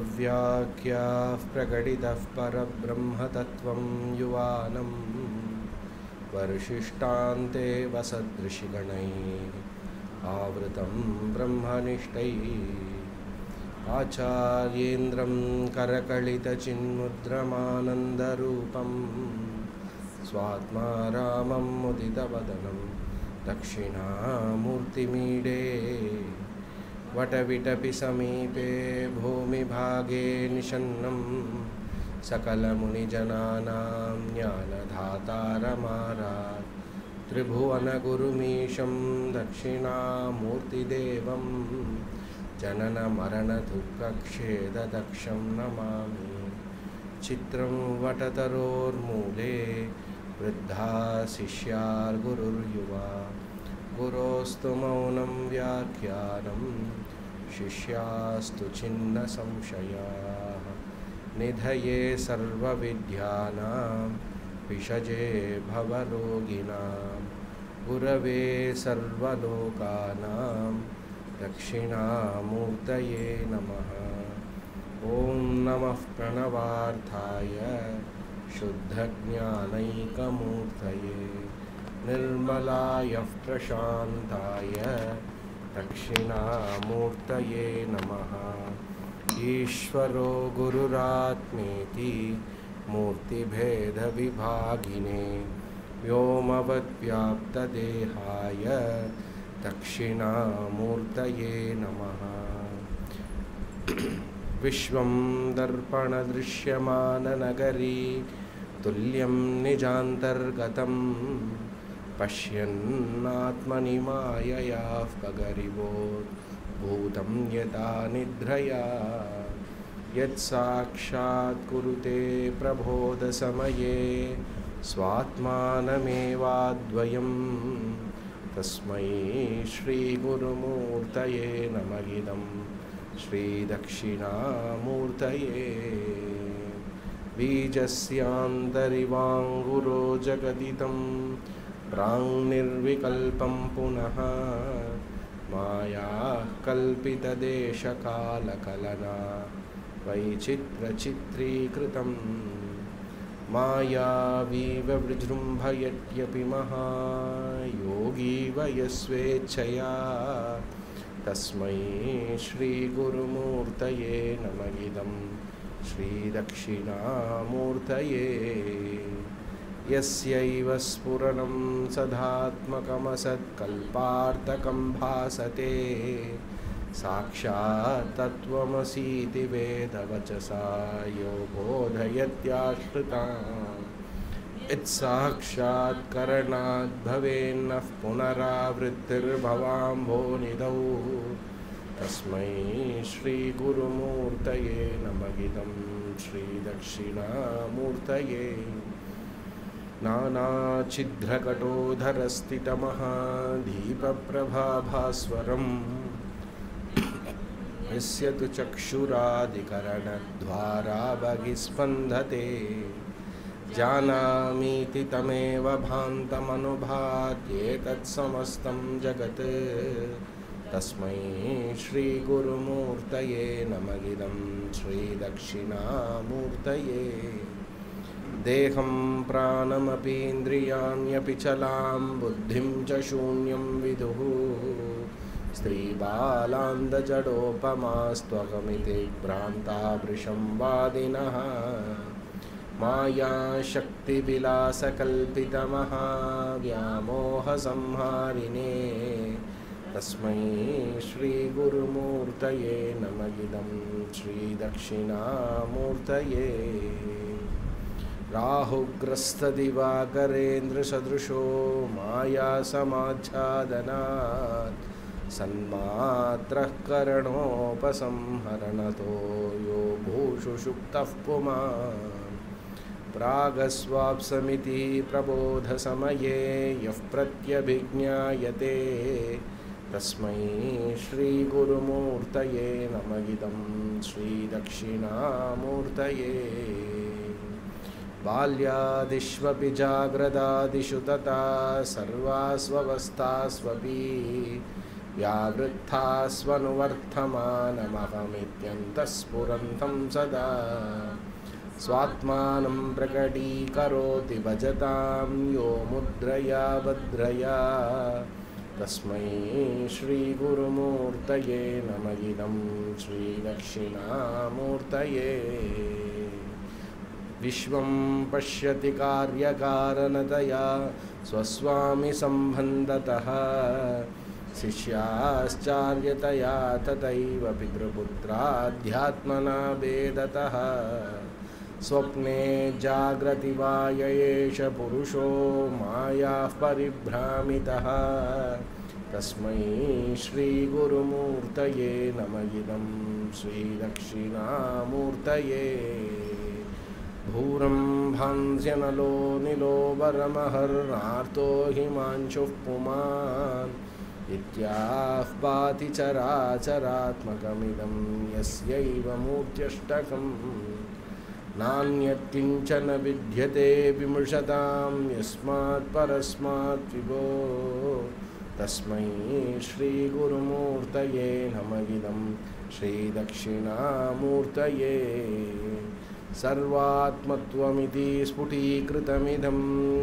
वेदव्याख्याः प्रकटितः परब्रह्मतत्त्वं युवानं वर्षिष्टान्ते वसदृशिगणैः आवृतं ब्रह्मनिष्ठैः आचार्येन्द्रं करकलितचिन्मुद्रमानन्दरूपं स्वात्मा रामं मुदितवदनं दक्षिणामूर्तिमीडे वटविटपि समीपे भूमिभागे निषन्नं सकलमुनिजनानां ज्ञानधातारमारात् त्रिभुवनगुरुमीशं दक्षिणामूर्तिदेवं जननमरणदुःखक्षेददक्षं नमामि। चित्रं वटतरोर्मूले वृद्धा शिष्यार्गुरुर्युवा। गुरोस्तु मौनं व्याख्यानं शिष्यास्तु छिन्नसंशयाः निधये सर्वविद्यानां, विषजे भवरोगिणां। गुरवे सर्वलोकानां, दक्षिणामूर्तये नमः। ॐ नमः प्रणवार्थाय, शुद्धज्ञानैकमूर्तये। निर्मलाय प्रशान्ताय दक्षिणामूर्तये नमः। ईश्वरो गुरुरात्मेति मूर्तिभेदविभागिने व्योमवद्व्याप्तदेहाय नमः। विश्वं दर्पणदृश्यमाननगरी तुल्यं निजान्तर्गतं पश्यन्नात्मनि माययाः पगरिवोत् भूतं यदा निद्रया। यत्साक्षात् कुरुते प्रबोधसमये स्वात्मानमेवाद्वयं तस्मै श्रीगुरुमूर्तये नमगिदं श्रीदक्षिणामूर्तये। बीजस्यान्तरिवाङ्गुरो जगदितं प्राङ्निर्विकल्पं पुनः मायाः कल्पितदेशकालकलना वैचित्रचित्रीकृतं। मायावीव विजृम्भयट्यपि महायोगी वयस्वेच्छया। तस्मै श्रीगुरुमूर्तये नम। इदं श्रीदक्षिणामूर्तये। यस्यैव स्फुरणं सदात्मकमसत्कल्पार्थकं भासते। साक्षात् तत्त्वमसीति वेदवचसा यो बोधयत्याश्रिता यत्साक्षात्करणाद् भवेन्नः पुनरावृत्तिर्भवाम्भोनिधौ तस्मै श्रीगुरुमूर्तये नमगिदं श्रीदक्षिणामूर्तये नानाच्छिद्रकटोधरस्थितमहादीपप्रभाभास्वरम् यस्य तु चक्षुरादिकरणद्वारा बहिस्पन्दते जानामीति तमेव भान्तमनुभात्येतत्समस्तं जगत्। तस्मै श्रीगुरुमूर्तये नमगिदं श्रीदक्षिणामूर्तये। देहं प्राणमपीन्द्रियाण्यपि चलां बुद्धिं च शून्यं विदुः। स्त्रीबालान्दजडोपमास्त्वगमिति भ्रान्तावृशं वादिनः। मायाशक्तिविलासकल्पितमहाव्यामोहसंहारिणे तस्मै श्रीगुरुमूर्तये नमगिदं श्रीदक्षिणामूर्तये राहुग्रस्तदिवाकरेन्द्रसदृशो मायासमाच्छादनात्। सन्मात्रः करणोपसंहरणतो यो भूषुषुप्तः पुमान्। प्रागस्वाप्समिति प्रबोधसमये यः प्रत्यभिज्ञायते तस्मै श्रीगुरुमूर्तये नमगिदं श्रीदक्षिणामूर्तये बाल्यादिष्वपि जाग्रदादिषु तथा सर्वास्वस्थास्वपि व्यावृत्थास्वनुवर्धमानमहमित्यन्तः सदा स्वात्मानं प्रकटीकरोति भजतां यो मुद्रया भद्रया तस्मै श्रीगुरुमूर्तये नम इदं श्रीदक्षिणामूर्तये विश्वं पश्यति कार्यकारणतया स्वस्वामिसम्बन्धतः शिष्याश्चार्यतया तथैव पितृपुत्राध्यात्मना भेदतः स्वप्ने जाग्रति वा पुरुषो मायाः परिभ्रामितः। तस्मै श्रीगुरुमूर्तये नम। इदं श्रीदक्षिणामूर्तये। भूरम्भांस्यनलो निलो वरमहर्नार्तो हिमांशुः पुमान्। इत्याह्वाति चराचरात्मकमिदं यस्यैव मूर्त्यष्टकम्। नान्यत्किञ्चन विद्यते विमृशतां, यस्मात् परस्मात् विभो। तस्मै श्रीगुरुमूर्तये नम इदं। श्रीदक्षिणामूर्तये। सर्वात्मत्वमिति स्फुटीकृतमिदं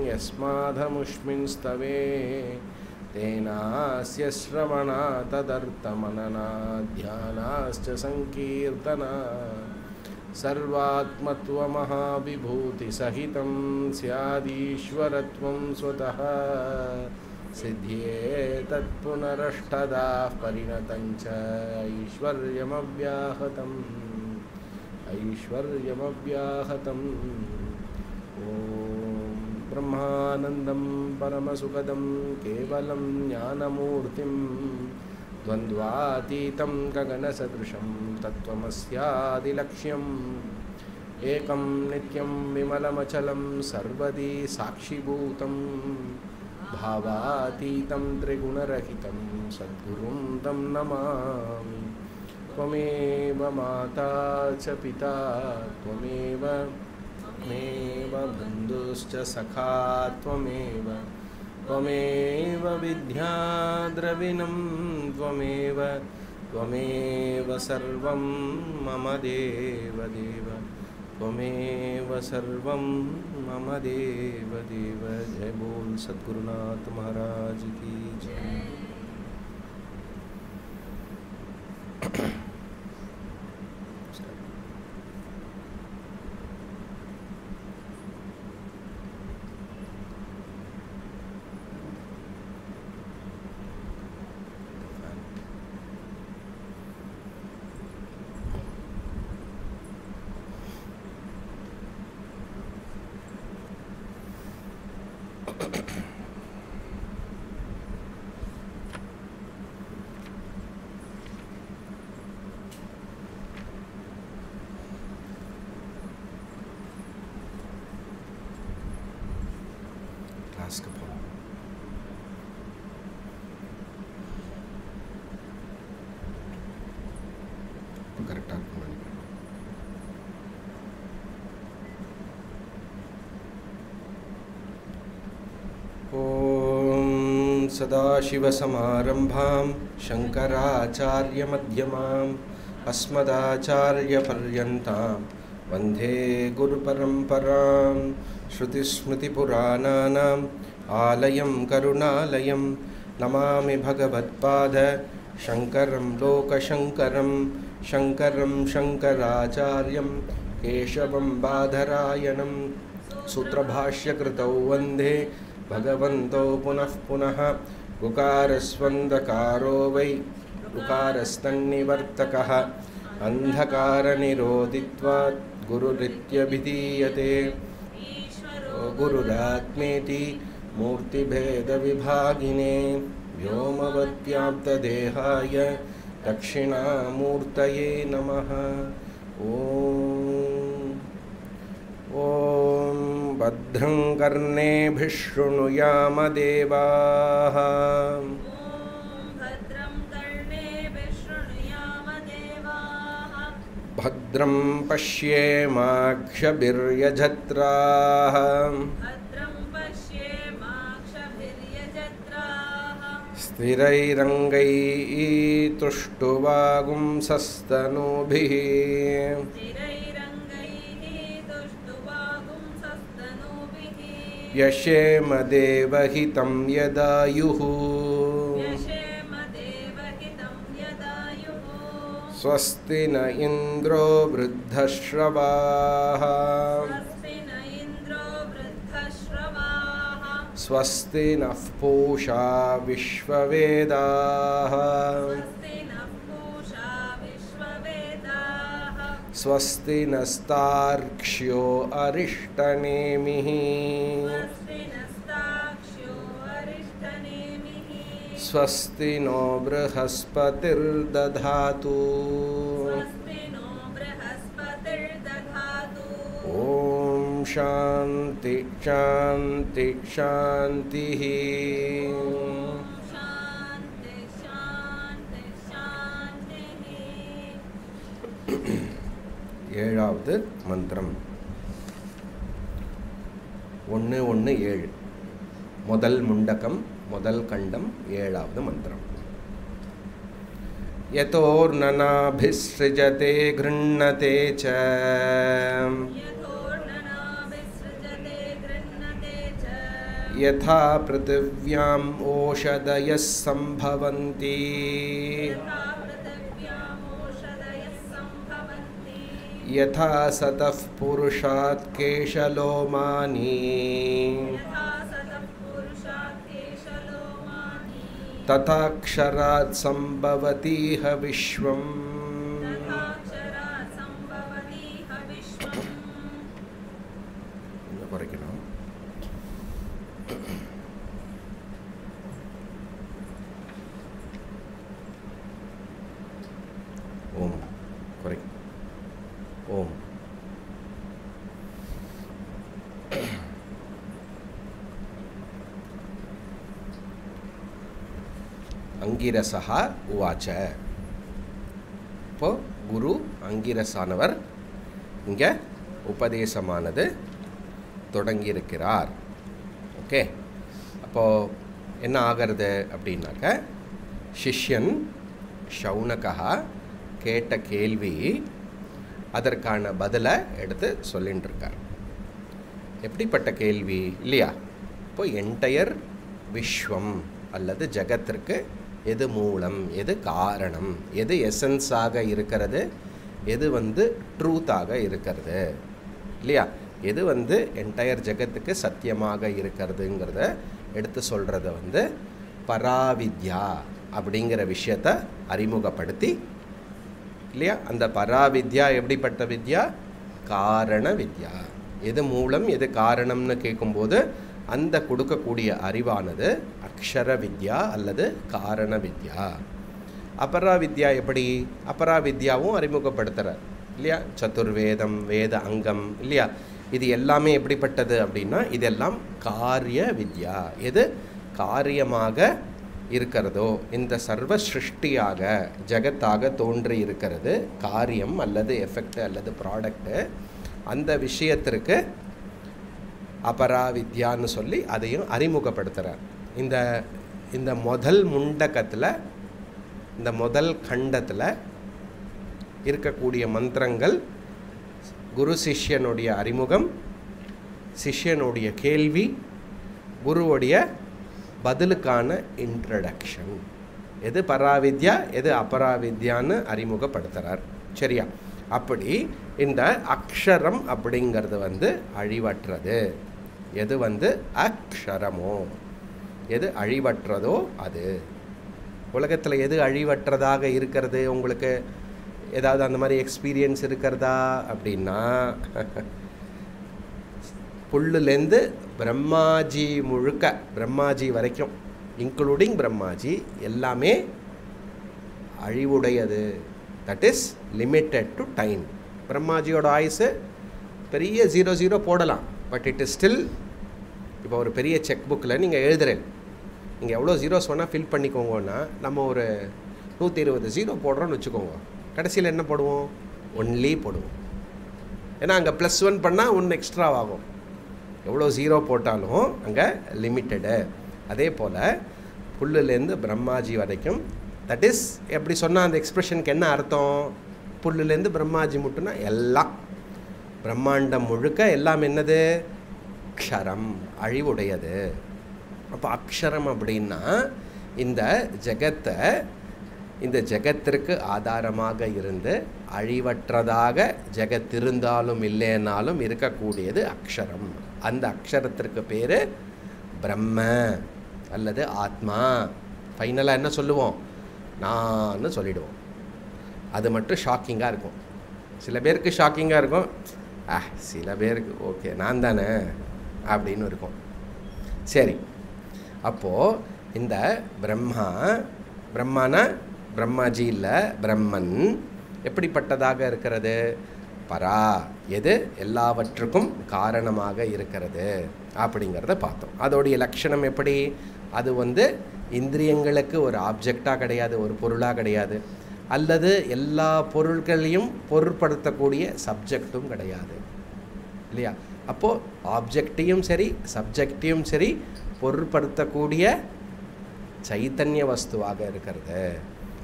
यस्मादमुष्मिन् स्तवे तेनास्य श्रवणा तदर्थमनना ध्यानाश्च सङ्कीर्तना सर्वात्मत्वमहाविभूतिसहितं स्यादीश्वरत्वं स्वतः सिद्ध्ये परिणतं च ऐश्वर्यमव्याहतम् ऐश्वर्यमव्याहतम्। ॐ ब्रह्मानन्दं परमसुखदं केवलं ज्ञानमूर्तिं। द्वन्द्वातीतं गगनसदृशं तत्त्वमस्यादिलक्ष्यम्। एकं नित्यं विमलमचलं सर्वदी साक्षिभूतं। भावातीतं त्रिगुणरहितं सद्गुरुं तं नमामि। त्वमेव माता च पिता, त्वमेव त्वमेव बन्धुश्च सखा, त्वमेव त्वमेव विद्याद्रविणं त्वमेव त्वमेव सर्वं मम देवदेव, त्वमेव सर्वं मम देवदेव। जय बोल सद्गुरुनाथ महाराज की। सदाशिवसमारम्भां शङ्कराचार्यमध्यमाम् अस्मदाचार्यपर्यन्तां वंदे गुरुपरम्परां श्रुतिस्मृतिपुराणानाम्, आलयं करुणालयं, नमामि भगवत्पाद, शङ्करं लोकशङ्करं, शङ्करं शङ्कराचार्यं, केशवं बाधरायणं, सूत्रभाष्यकृतौ वंदे भगवन्तौ पुनः पुनः गुकारस्वन्दकारो वै गुकारस्तन्निवर्तकः अन्धकारनिरोधित्वात् गुरुरित्यभिधीयते गुरुरात्मेति मूर्तिभेदविभागिने व्योमवत्याप्तदेहाय दक्षिणामूर्तये नमः। ॐ ॐ भद्रं कर्णेभिः शृणुयामदेवाः। भद्रं पश्येमाक्षभिर्यजत्राः। स्थिरैरङ्गैः तुष्टुवागुंसस्तनूभिः। यशेमदेवहितं यदायुः। स्वस्ति न इन्द्रो वृद्धश्रवाः। स्वस्ति नः पूषा विश्ववेदाः। स्वस्ति नस्ताक्ष्यो अरिष्टनेमिः स्वस्ति नो बृहस्पतिर्दधातु। ॐ शान्ति शान्ति शान्तिः। Mm-hmm. ஏழாவது மந்திரம் ஒன்று ஒன்று ஏழு முதல் முண்டகம் முதல் கண்டம் ஏழாவது மந்திரம் यतोर्ननाभिसृजते गृह्णते च यथोर्णनाभिसृजते गृह्णते च यथा पृथिव्याम् ओषधयः सम्भवन्ति यथा सतः पुरुषात् केशलोमानी। तथा तथाक्षरात् सम्भवतीह विश्वम्। அங்கிரசா உவாச்ச. இப்போ குரு அங்கிரசானவர் இங்கே உபதேசமானது தொடங்கியிருக்கிறார். ஓகே? அப்போது என்ன ஆகிறது அப்படின்னாக்க சிஷ்யன் ஷவுனகா கேட்ட கேள்வி அதற்கான பதிலை எடுத்து சொல்லின்னு இருக்கார் எப்படிப்பட்ட கேள்வி? இல்லையா? இப்போ என்டையர் விஸ்வம் அல்லது ஜகத்திற்கு எது மூலம் எது காரணம் எது எசன்ஸாக இருக்கிறது எது வந்து ட்ரூத்தாக இருக்கிறது இல்லையா? எது வந்து என்டையர் ஜகத்துக்கு சத்தியமாக இருக்கிறதுங்கிறத எடுத்து சொல்கிறத வந்து பராவித்யா அப்படிங்கிற விஷயத்த அறிமுகப்படுத்தி இல்லையா? அந்த பராவித்யா எப்படிப்பட்ட வித்யா? காரண வித்யா. எது மூலம் எது காரணம்னு கேட்கும்போது அந்த கொடுக்கக்கூடிய அறிவானது அக்ஷர வித்யா அல்லது காரண வித்யா அபரா வித்யா எப்படி? அபரா வித்யாவும் அறிமுகப்படுத்துகிறார் இல்லையா? சதுர்வேதம் வேத அங்கம் இல்லையா? இது எல்லாமே எப்படிப்பட்டது அப்படின்னா இதெல்லாம் காரிய வித்யா எது? காரியமாக இருக்கிறதோ இந்த சர்வ சிருஷ்டியாக ஜகத்தாக தோன்றி இருக்கிறது காரியம் அல்லது எஃபெக்ட் அல்லது ப்ராடக்ட்டு அந்த விஷயத்திற்கு அபராவித்யான்னு சொல்லி அதையும் அறிமுகப்படுத்துகிறார் இந்த இந்த முதல் முண்டகத்தில் இந்த முதல் கண்டத்தில் இருக்கக்கூடிய மந்திரங்கள் குரு சிஷ்யனுடைய அறிமுகம் சிஷ்யனுடைய கேள்வி குருவுடைய பதிலுக்கான இன்ட்ரடக்ஷன் எது பராவித்யா எது அபராவித்யான்னு அறிமுகப்படுத்துகிறார் சரியா? அப்படி இந்த அக்ஷரம் அப்படிங்கிறது வந்து அழிவற்றது. எது வந்து அக்ஷரமோ? எது அழிவற்றதோ அது. உலகத்தில் எது அழிவற்றதாக இருக்கிறது? உங்களுக்கு ஏதாவது அந்த மாதிரி எக்ஸ்பீரியன்ஸ் இருக்கிறதா அப்படின்னா புல்லுலேருந்து பிரம்மாஜி முழுக்க பிரம்மாஜி வரைக்கும் இன்க்ளூடிங் பிரம்மாஜி எல்லாமே அழிவுடையது. That is limited to time பிரம்மாஜியோட ஆயுசு பெரிய ஜீரோ ஜீரோ போடலாம். பட் இட் இஸ் ஸ்டில் இப்போ ஒரு பெரிய செக் புக்கில் நீங்கள் எழுதுறேன். நீங்கள் எவ்வளோ ஜீரோஸ் வேணால் ஃபில் பண்ணிக்கோங்கன்னா நம்ம ஒரு நூற்றி இருபது ஜீரோ போடுறோன்னு வச்சுக்கோங்க. கடைசியில் என்ன போடுவோம்? ஒன்லி போடுவோம். ஏன்னா அங்கே ப்ளஸ் ஒன் பண்ணால் ஒன்று எக்ஸ்ட்ரா ஆகும். எவ்வளோ ஜீரோ போட்டாலும் அங்கே லிமிட்டடு அதே போல் புல்லுலேருந்து பிரம்மாஜி வரைக்கும் தட் இஸ் எப்படி சொன்னால் அந்த எக்ஸ்ப்ரெஷனுக்கு என்ன அர்த்தம்? புல்லுலேருந்து பிரம்மாஜி முட்டுனா எல்லாம். பிரம்மாண்டம் முழுக்க எல்லாம் என்னது? க்ஷரம் அழிவுடையது. அப்போ அக்ஷரம் அப்படின்னா இந்த ஜெகத்தை இந்த ஜெகத்திற்கு ஆதாரமாக இருந்து அழிவற்றதாக ஜெகத்திருந்தாலும் இல்லைனாலும் இருக்கக்கூடியது அக்ஷரம். அந்த அக்ஷரத்திற்கு பேர் பிரம்ம அல்லது ஆத்மா. ஃபைனலாக என்ன சொல்லுவோம்? நான்னு சொல்லிவிடுவோம் அது மட்டும் ஷாக்கிங்காக இருக்கும். சில பேருக்கு ஷாக்கிங்காக இருக்கும். ஆ சில பேருக்கு ஓகே நான் தானே அப்படின்னு இருக்கும். சரி. அப்போது இந்த பிரம்மா பிரம்மானா பிரம்மாஜி இல்லை பிரம்மன் எப்படிப்பட்டதாக இருக்கிறது? பரா எது எல்லாவற்றுக்கும் காரணமாக இருக்கிறது? அப்படிங்கிறத பார்த்தோம். அதோடைய லட்சணம் எப்படி? அது வந்து இந்திரியங்களுக்கு ஒரு ஆப்ஜெக்டாக கிடையாது ஒரு பொருளாக கிடையாது. அல்லது எல்லா பொருள்களையும் பொருட்படுத்தக்கூடிய சப்ஜெக்டும் கிடையாது. இல்லையா? அப்போது ஆப்ஜெக்டையும் சரி சப்ஜெக்டையும் சரி பொருட்படுத்தக்கூடிய சைத்தன்ய வஸ்துவாக இருக்கிறது.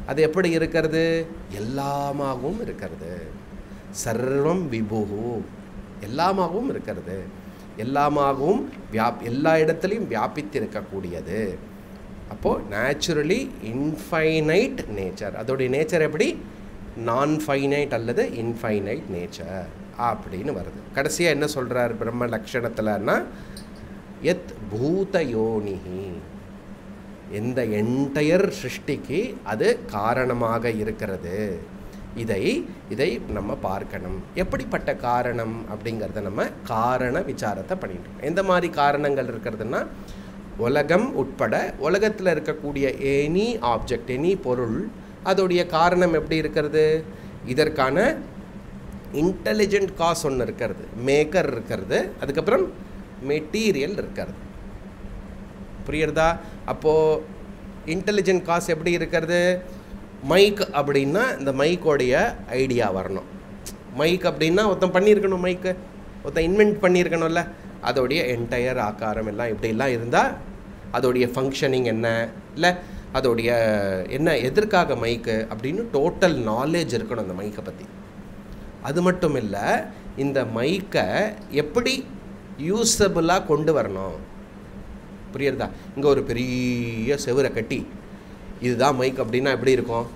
அது எப்படி இருக்கிறது? எல்லாமாகவும் இருக்கிறது. சர்வம் விபுகு எல்லாமாகவும் இருக்கிறது. எல்லாமாகவும் வியாப் எல்லா இடத்துலையும் வியாபித்து இருக்கக்கூடியது அப்போது நேச்சுரலி இன்ஃபைனைட் நேச்சர் அதோடைய நேச்சர் எப்படி? நான் ஃபைனைட் அல்லது இன்ஃபைனைட் நேச்சர் அப்படின்னு வருது. கடைசியாக என்ன சொல்கிறார் பிரம்ம லக்ஷணத்தில்னா எத் பூத யோனிஹி. எந்த என்டையர் சிருஷ்டிக்கு அது காரணமாக இருக்கிறது. இதை இதை நம்ம பார்க்கணும். எப்படிப்பட்ட காரணம் அப்படிங்கிறத நம்ம காரண விசாரத்தை பண்ணிட்டு இருக்கோம். எந்த மாதிரி காரணங்கள் இருக்கிறதுனா உலகம் உட்பட உலகத்தில் இருக்கக்கூடிய எனி ஆப்ஜெக்ட் எனி பொருள் அதோடைய காரணம் எப்படி இருக்கிறது? இதற்கான இன்டெலிஜென்ட் காஸ் ஒன்று இருக்கிறது. மேக்கர் இருக்கிறது. அதுக்கப்புறம் மெட்டீரியல் இருக்கிறது. புரியுறதா அப்போது இன்டெலிஜென்ட் காஸ் எப்படி இருக்கிறது? மைக் அப்படின்னா இந்த மைக்கோடைய ஐடியா வரணும். மைக் அப்படின்னா ஒருத்தன் பண்ணியிருக்கணும் மைக்கு ஒருத்தன் இன்வென்ட் பண்ணியிருக்கணும்ல. அதோடைய என்டையர் ஆக்காரம் எல்லாம் இப்படிலாம் இருந்தால் அதோடைய ஃபங்க்ஷனிங் என்ன இல்லை அதோடைய என்ன எதற்காக மைக்கு அப்படின்னு டோட்டல் நாலேஜ் இருக்கணும் அந்த மைக்கை பற்றி அது மட்டும் இல்லை இந்த மைக்கை எப்படி யூஸபிளாக கொண்டு வரணும். புரியுறதா? இங்கே ஒரு பெரிய செவரை கட்டி இதுதான் மைக் அப்படின்னா எப்படி இருக்கும்?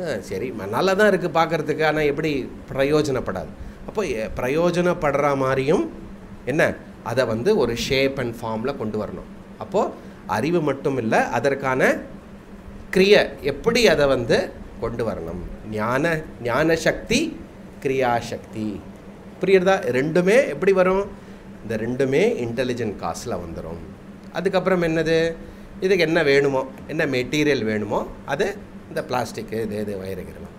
ஆ, சரி ம- நல்லா தான் இருக்குது பார்க்குறதுக்கு ஆனால் எப்படி? பிரயோஜனப்படாது. அப்போ பிரயோஜனப்படுற மாதிரியும் என்ன? அதை வந்து ஒரு ஷேப் அண்ட் ஃபார்மில் கொண்டு வரணும். அப்போது அறிவு மட்டும் இல்லை அதற்கான கிரிய எப்படி அதை வந்து கொண்டு வரணும்? ஞான ஞான சக்தி கிரியாசக்தி. புரியுறதா? ரெண்டுமே எப்படி வரும்? இந்த ரெண்டுமே இன்டெலிஜென்ட் காசில் வந்துடும் அதுக்கப்புறம் என்னது? இதுக்கு என்ன வேணுமோ என்ன மெட்டீரியல் வேணுமோ அது இந்த பிளாஸ்டிக்கு இது இது வயிறுகிறலாம்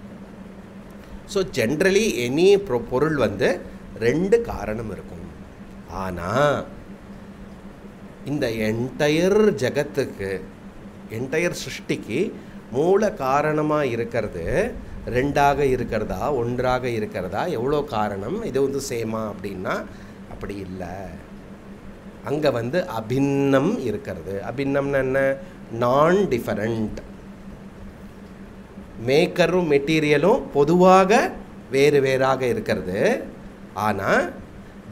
ஸோ ஜென்ரலி எனி பொருள் வந்து ரெண்டு காரணம் இருக்கும். ஆனால் இந்த என்டையர் ஜகத்துக்கு என்டையர் சிருஷ்டிக்கு மூல காரணமாக இருக்கிறது ரெண்டாக இருக்கிறதா ஒன்றாக இருக்கிறதா எவ்வளோ காரணம் இது வந்து சேமா அப்படின்னா அப்படி இல்லை. அங்கே வந்து அபின்னம் இருக்கிறது. அபின்னம்னு என்ன? நான் டிஃபரண்ட் மேக்கரும் மெட்டீரியலும் பொதுவாக வேறு வேறாக இருக்கிறது. ஆனால்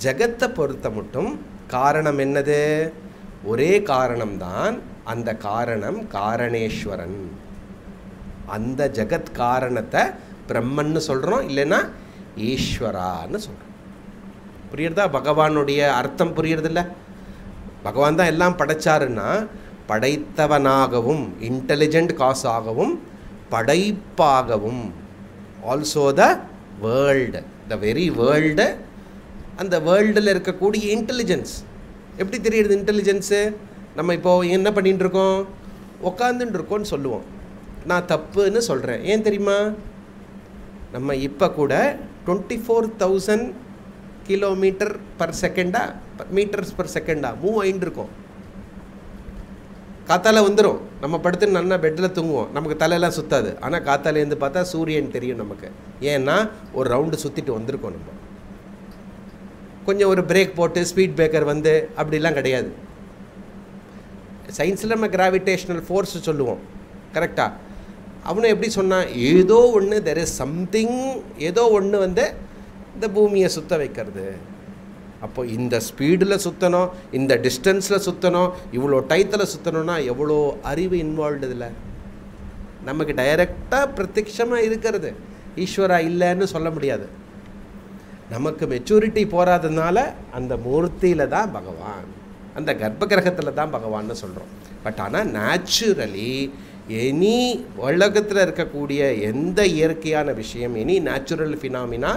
ஜகத்தை பொறுத்த மட்டும் காரணம் என்னது? ஒரே காரணம்தான் அந்த காரணம் காரணேஸ்வரன். அந்த ஜகத் காரணத்தை பிரம்மன்னு சொல்கிறோம் இல்லைன்னா ஈஸ்வரான்னு சொல்கிறோம் புரியுறதா? பகவானுடைய அர்த்தம் புரியுறதில்ல. பகவான் தான் எல்லாம் படைச்சாருன்னா படைத்தவனாகவும் இன்டெலிஜென்ட் காசாகவும் படைப்பாகவும். Also the world the very world அந்த வேர்ல்டில் இருக்கக்கூடிய இன்டெலிஜென்ஸ் எப்படி தெரியுது இன்டெலிஜென்ஸு நம்ம இப்போது என்ன பண்ணிகிட்டு இருக்கோம்? உக்காந்துட்டு இருக்கோம்னு சொல்லுவோம். நான் தப்புன்னு சொல்கிறேன் ஏன் தெரியுமா? நம்ம இப்போ கூட twenty four thousand kilometre per செகண்டா metres per செகண்டா மூவ் ஆகிட்டு இருக்கோம். காத்தால வந்துடும் நம்ம படுத்து நல்லா பெட்டில் தூங்குவோம். நமக்கு தலையெல்லாம் சுத்தாது. ஆனால் காத்தாலேருந்து பார்த்தா சூரியன் தெரியும் நமக்கு. ஏன்னா ஒரு ரவுண்டு சுற்றிட்டு வந்திருக்கோம் நம்ம. கொஞ்சம் ஒரு பிரேக் போட்டு ஸ்பீட் பிரேக்கர் வந்து அப்படிலாம் கிடையாது. சயின்ஸில் நம்ம கிராவிடேஷ்னல் ஃபோர்ஸ் சொல்லுவோம். கரெக்டாக அவனும் எப்படி சொன்னான் ஏதோ ஒன்று தெர் இஸ் சம்திங் ஏதோ ஒன்று வந்து இந்த பூமியை சுற்ற வைக்கிறது. அப்போ இந்த ஸ்பீடில் சுற்றணும் இந்த டிஸ்டன்ஸில் சுற்றணும் இவ்வளோ டயத்தில் சுற்றணும்னா எவ்வளோ அறிவு இன்வால்வ்டு இதில்? நமக்கு டைரெக்டாக பிரத்யக்ஷமாக இருக்கிறது. ஈஸ்வரா இல்லைன்னு சொல்ல முடியாது. நமக்கு மெச்சூரிட்டி போகாததுனால அந்த மூர்த்தியில் தான் பகவான். அந்த கர்ப்ப கிரகத்தில் தான் பகவான்னு சொல்கிறோம் பட் ஆனால் நேச்சுரலி எனி உலகத்தில் இருக்கக்கூடிய எந்த இயற்கையான விஷயம் எனி நேச்சுரல் ஃபினாமினா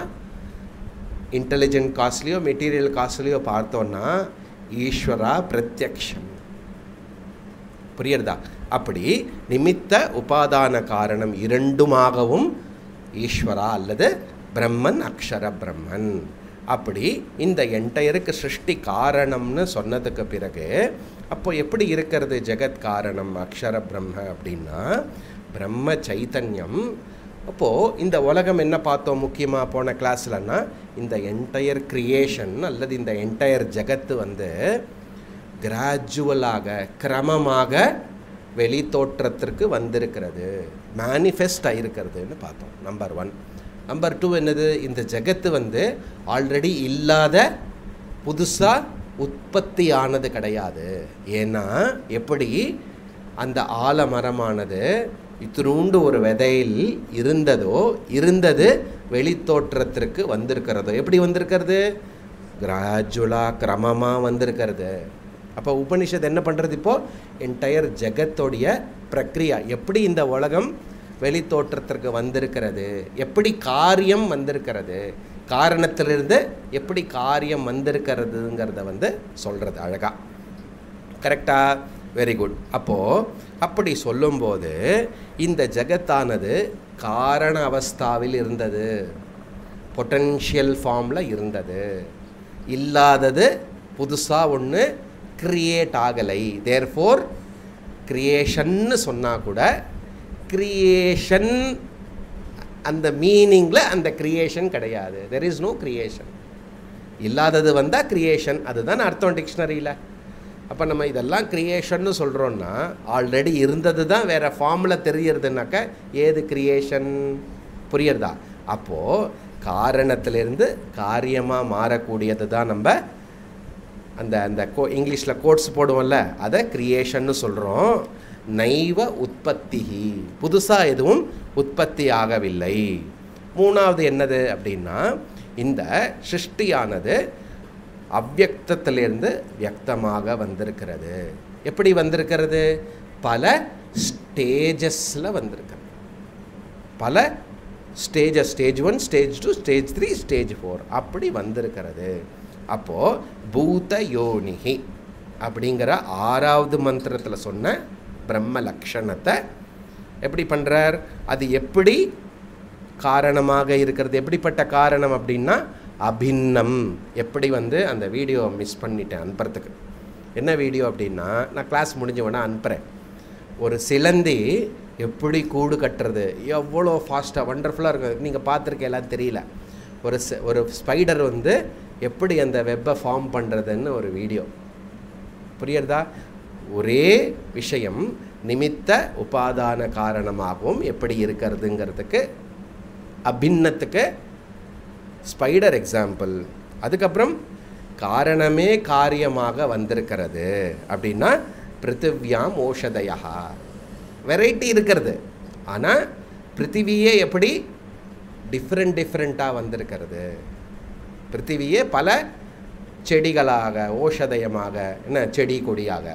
இன்டெலிஜென்ட் காஸ்ட்லேயோ மெட்டீரியல் காஸ்ட்லேயோ பார்த்தோன்னா ஈஸ்வரா பிரத்யக்ஷம். புரியுறதா? அப்படி நிமித்த உபாதான காரணம் இரண்டுமாகவும் ஈஸ்வரா அல்லது பிரம்மன் அக்ஷர பிரம்மன். அப்படி இந்த என்டையருக்கு சிருஷ்டி காரணம்னு சொன்னதுக்கு பிறகு அப்போ எப்படி இருக்கிறது ஜெகத் காரணம் அக்ஷர பிரம்ம அப்படின்னா பிரம்ம சைத்தன்யம் அப்போது இந்த உலகம் என்ன பார்த்தோம் முக்கியமாக போன கிளாஸ்லன்னா இந்த என்டையர் கிரியேஷன் அல்லது இந்த என்டையர் ஜெகத்து வந்து கிராஜுவலாக கிரமமாக வெளி தோற்றத்திற்கு வந்திருக்கிறது மேனிஃபெஸ்ட் ஆகிருக்கிறதுன்னு பார்த்தோம் நம்பர் ஒன் நம்பர் டூ என்னது? இந்த ஜெகத்து வந்து ஆல்ரெடி இல்லாத புதுசாக உற்பத்தி ஆனது கிடையாது. ஏன்னா எப்படி? அந்த ஆலமரமானது இத்திரூண்டு ஒரு விதையில் இருந்ததோ இருந்தது வெளித்தோற்றத்திற்கு வந்திருக்கிறதோ. எப்படி வந்திருக்கிறது? கிராஜுவலாக கிரமமாக வந்திருக்கிறது. அப்போ உபனிஷத் என்ன பண்ணுறது இப்போது என்டையர் ஜெகத்தோடைய பிரக்ரியா. எப்படி இந்த உலகம் வெளித்தோற்றத்திற்கு வந்திருக்கிறது. எப்படி காரியம் வந்திருக்கிறது? காரணத்திலிருந்து எப்படி காரியம் வந்திருக்கிறதுங்கிறத வந்து சொல்கிறது அழகாக கரெக்டாக வெரி குட் அப்போது அப்படி சொல்லும்போது இந்த ஜெகத்தானது காரண அவஸ்தாவில் இருந்தது. பொட்டன்ஷியல் ஃபார்மில் இருந்தது. இல்லாதது புதுசாக ஒன்று கிரியேட் ஆகலை. தேர்ஃபோர் கிரியேஷன்னு சொன்னால் கூட கிரியேஷன் அந்த மீனிங்கில் அந்த கிரியேஷன் கிடையாது. தெர் இஸ் நோ கிரியேஷன் இல்லாதது வந்தால் கிரியேஷன் அதுதான் அர்த்தம் டிக்ஷனரியில் அப்போ நம்ம இதெல்லாம் கிரியேஷன்னு சொல்கிறோன்னா ஆல்ரெடி இருந்தது தான் வேறு ஃபார்மில் தெரியறதுனாக்க ஏது கிரியேஷன் புரியுறதா? அப்போது காரணத்திலிருந்து காரியமாக மாறக்கூடியது தான் நம்ம அந்த அந்த கோ இங்கிலீஷில் கோட்ஸ் போடுவோம்ல அதை கிரியேஷன்னு சொல்கிறோம் நைவ உற்பத்திஹி புதுசாக எதுவும் உற்பத்தி ஆகவில்லை. மூணாவது என்னது அப்படின்னா இந்த சிருஷ்டியானது அவ்வக்தத்திலிருந்து வியக்தமாக வந்திருக்கிறது. எப்படி வந்திருக்கிறது? பல ஸ்டேஜஸில் வந்திருக்கிறது. பல stages stage one stage two stage three stage four அப்படி வந்திருக்கிறது. அப்போது பூத யோனிகி அப்படிங்கிற ஆறாவது மந்திரத்தில் சொன்ன பிரம்ம லக்ஷணத்தை எப்படி பண்ணுறார் அது எப்படி காரணமாக இருக்கிறது? எப்படிப்பட்ட காரணம் அப்படின்னா அபின்னம். எப்படி வந்து அந்த வீடியோ மிஸ் பண்ணிட்டேன் அனுப்புறதுக்கு. என்ன வீடியோ அப்படின்னா நான் கிளாஸ் முடிஞ்ச உடனே அனுப்புகிறேன் ஒரு சிலந்தி எப்படி கூடு கட்டுறது? எவ்வளோ ஃபாஸ்ட்டாக வண்டர்ஃபுல்லாக இருக்கும். நீங்கள் பார்த்துருக்கேலாம் தெரியல. ஒரு ஒரு ஸ்பைடர் வந்து எப்படி அந்த வெப்பை ஃபார்ம் பண்ணுறதுன்னு ஒரு வீடியோ புரியுறதா? ஒரே விஷயம் நிமித்த உபாதான காரணமாகவும் எப்படி இருக்கிறதுங்கிறதுக்கு அபின்னத்துக்கு ஸ்பைடர் எக்ஸாம்பிள் அதுக்கப்புறம் காரணமே காரியமாக வந்திருக்கிறது அப்படின்னா பிருத்திவியாம் ஓஷதையா வெரைட்டி இருக்கிறது. ஆனால் பிருத்திவியே எப்படி டிஃப்ரெண்ட் டிஃப்ரெண்ட்டாக வந்திருக்கிறது. பிருத்திவியே பல செடிகளாக ஓஷதயமாக என்ன செடி கொடியாக.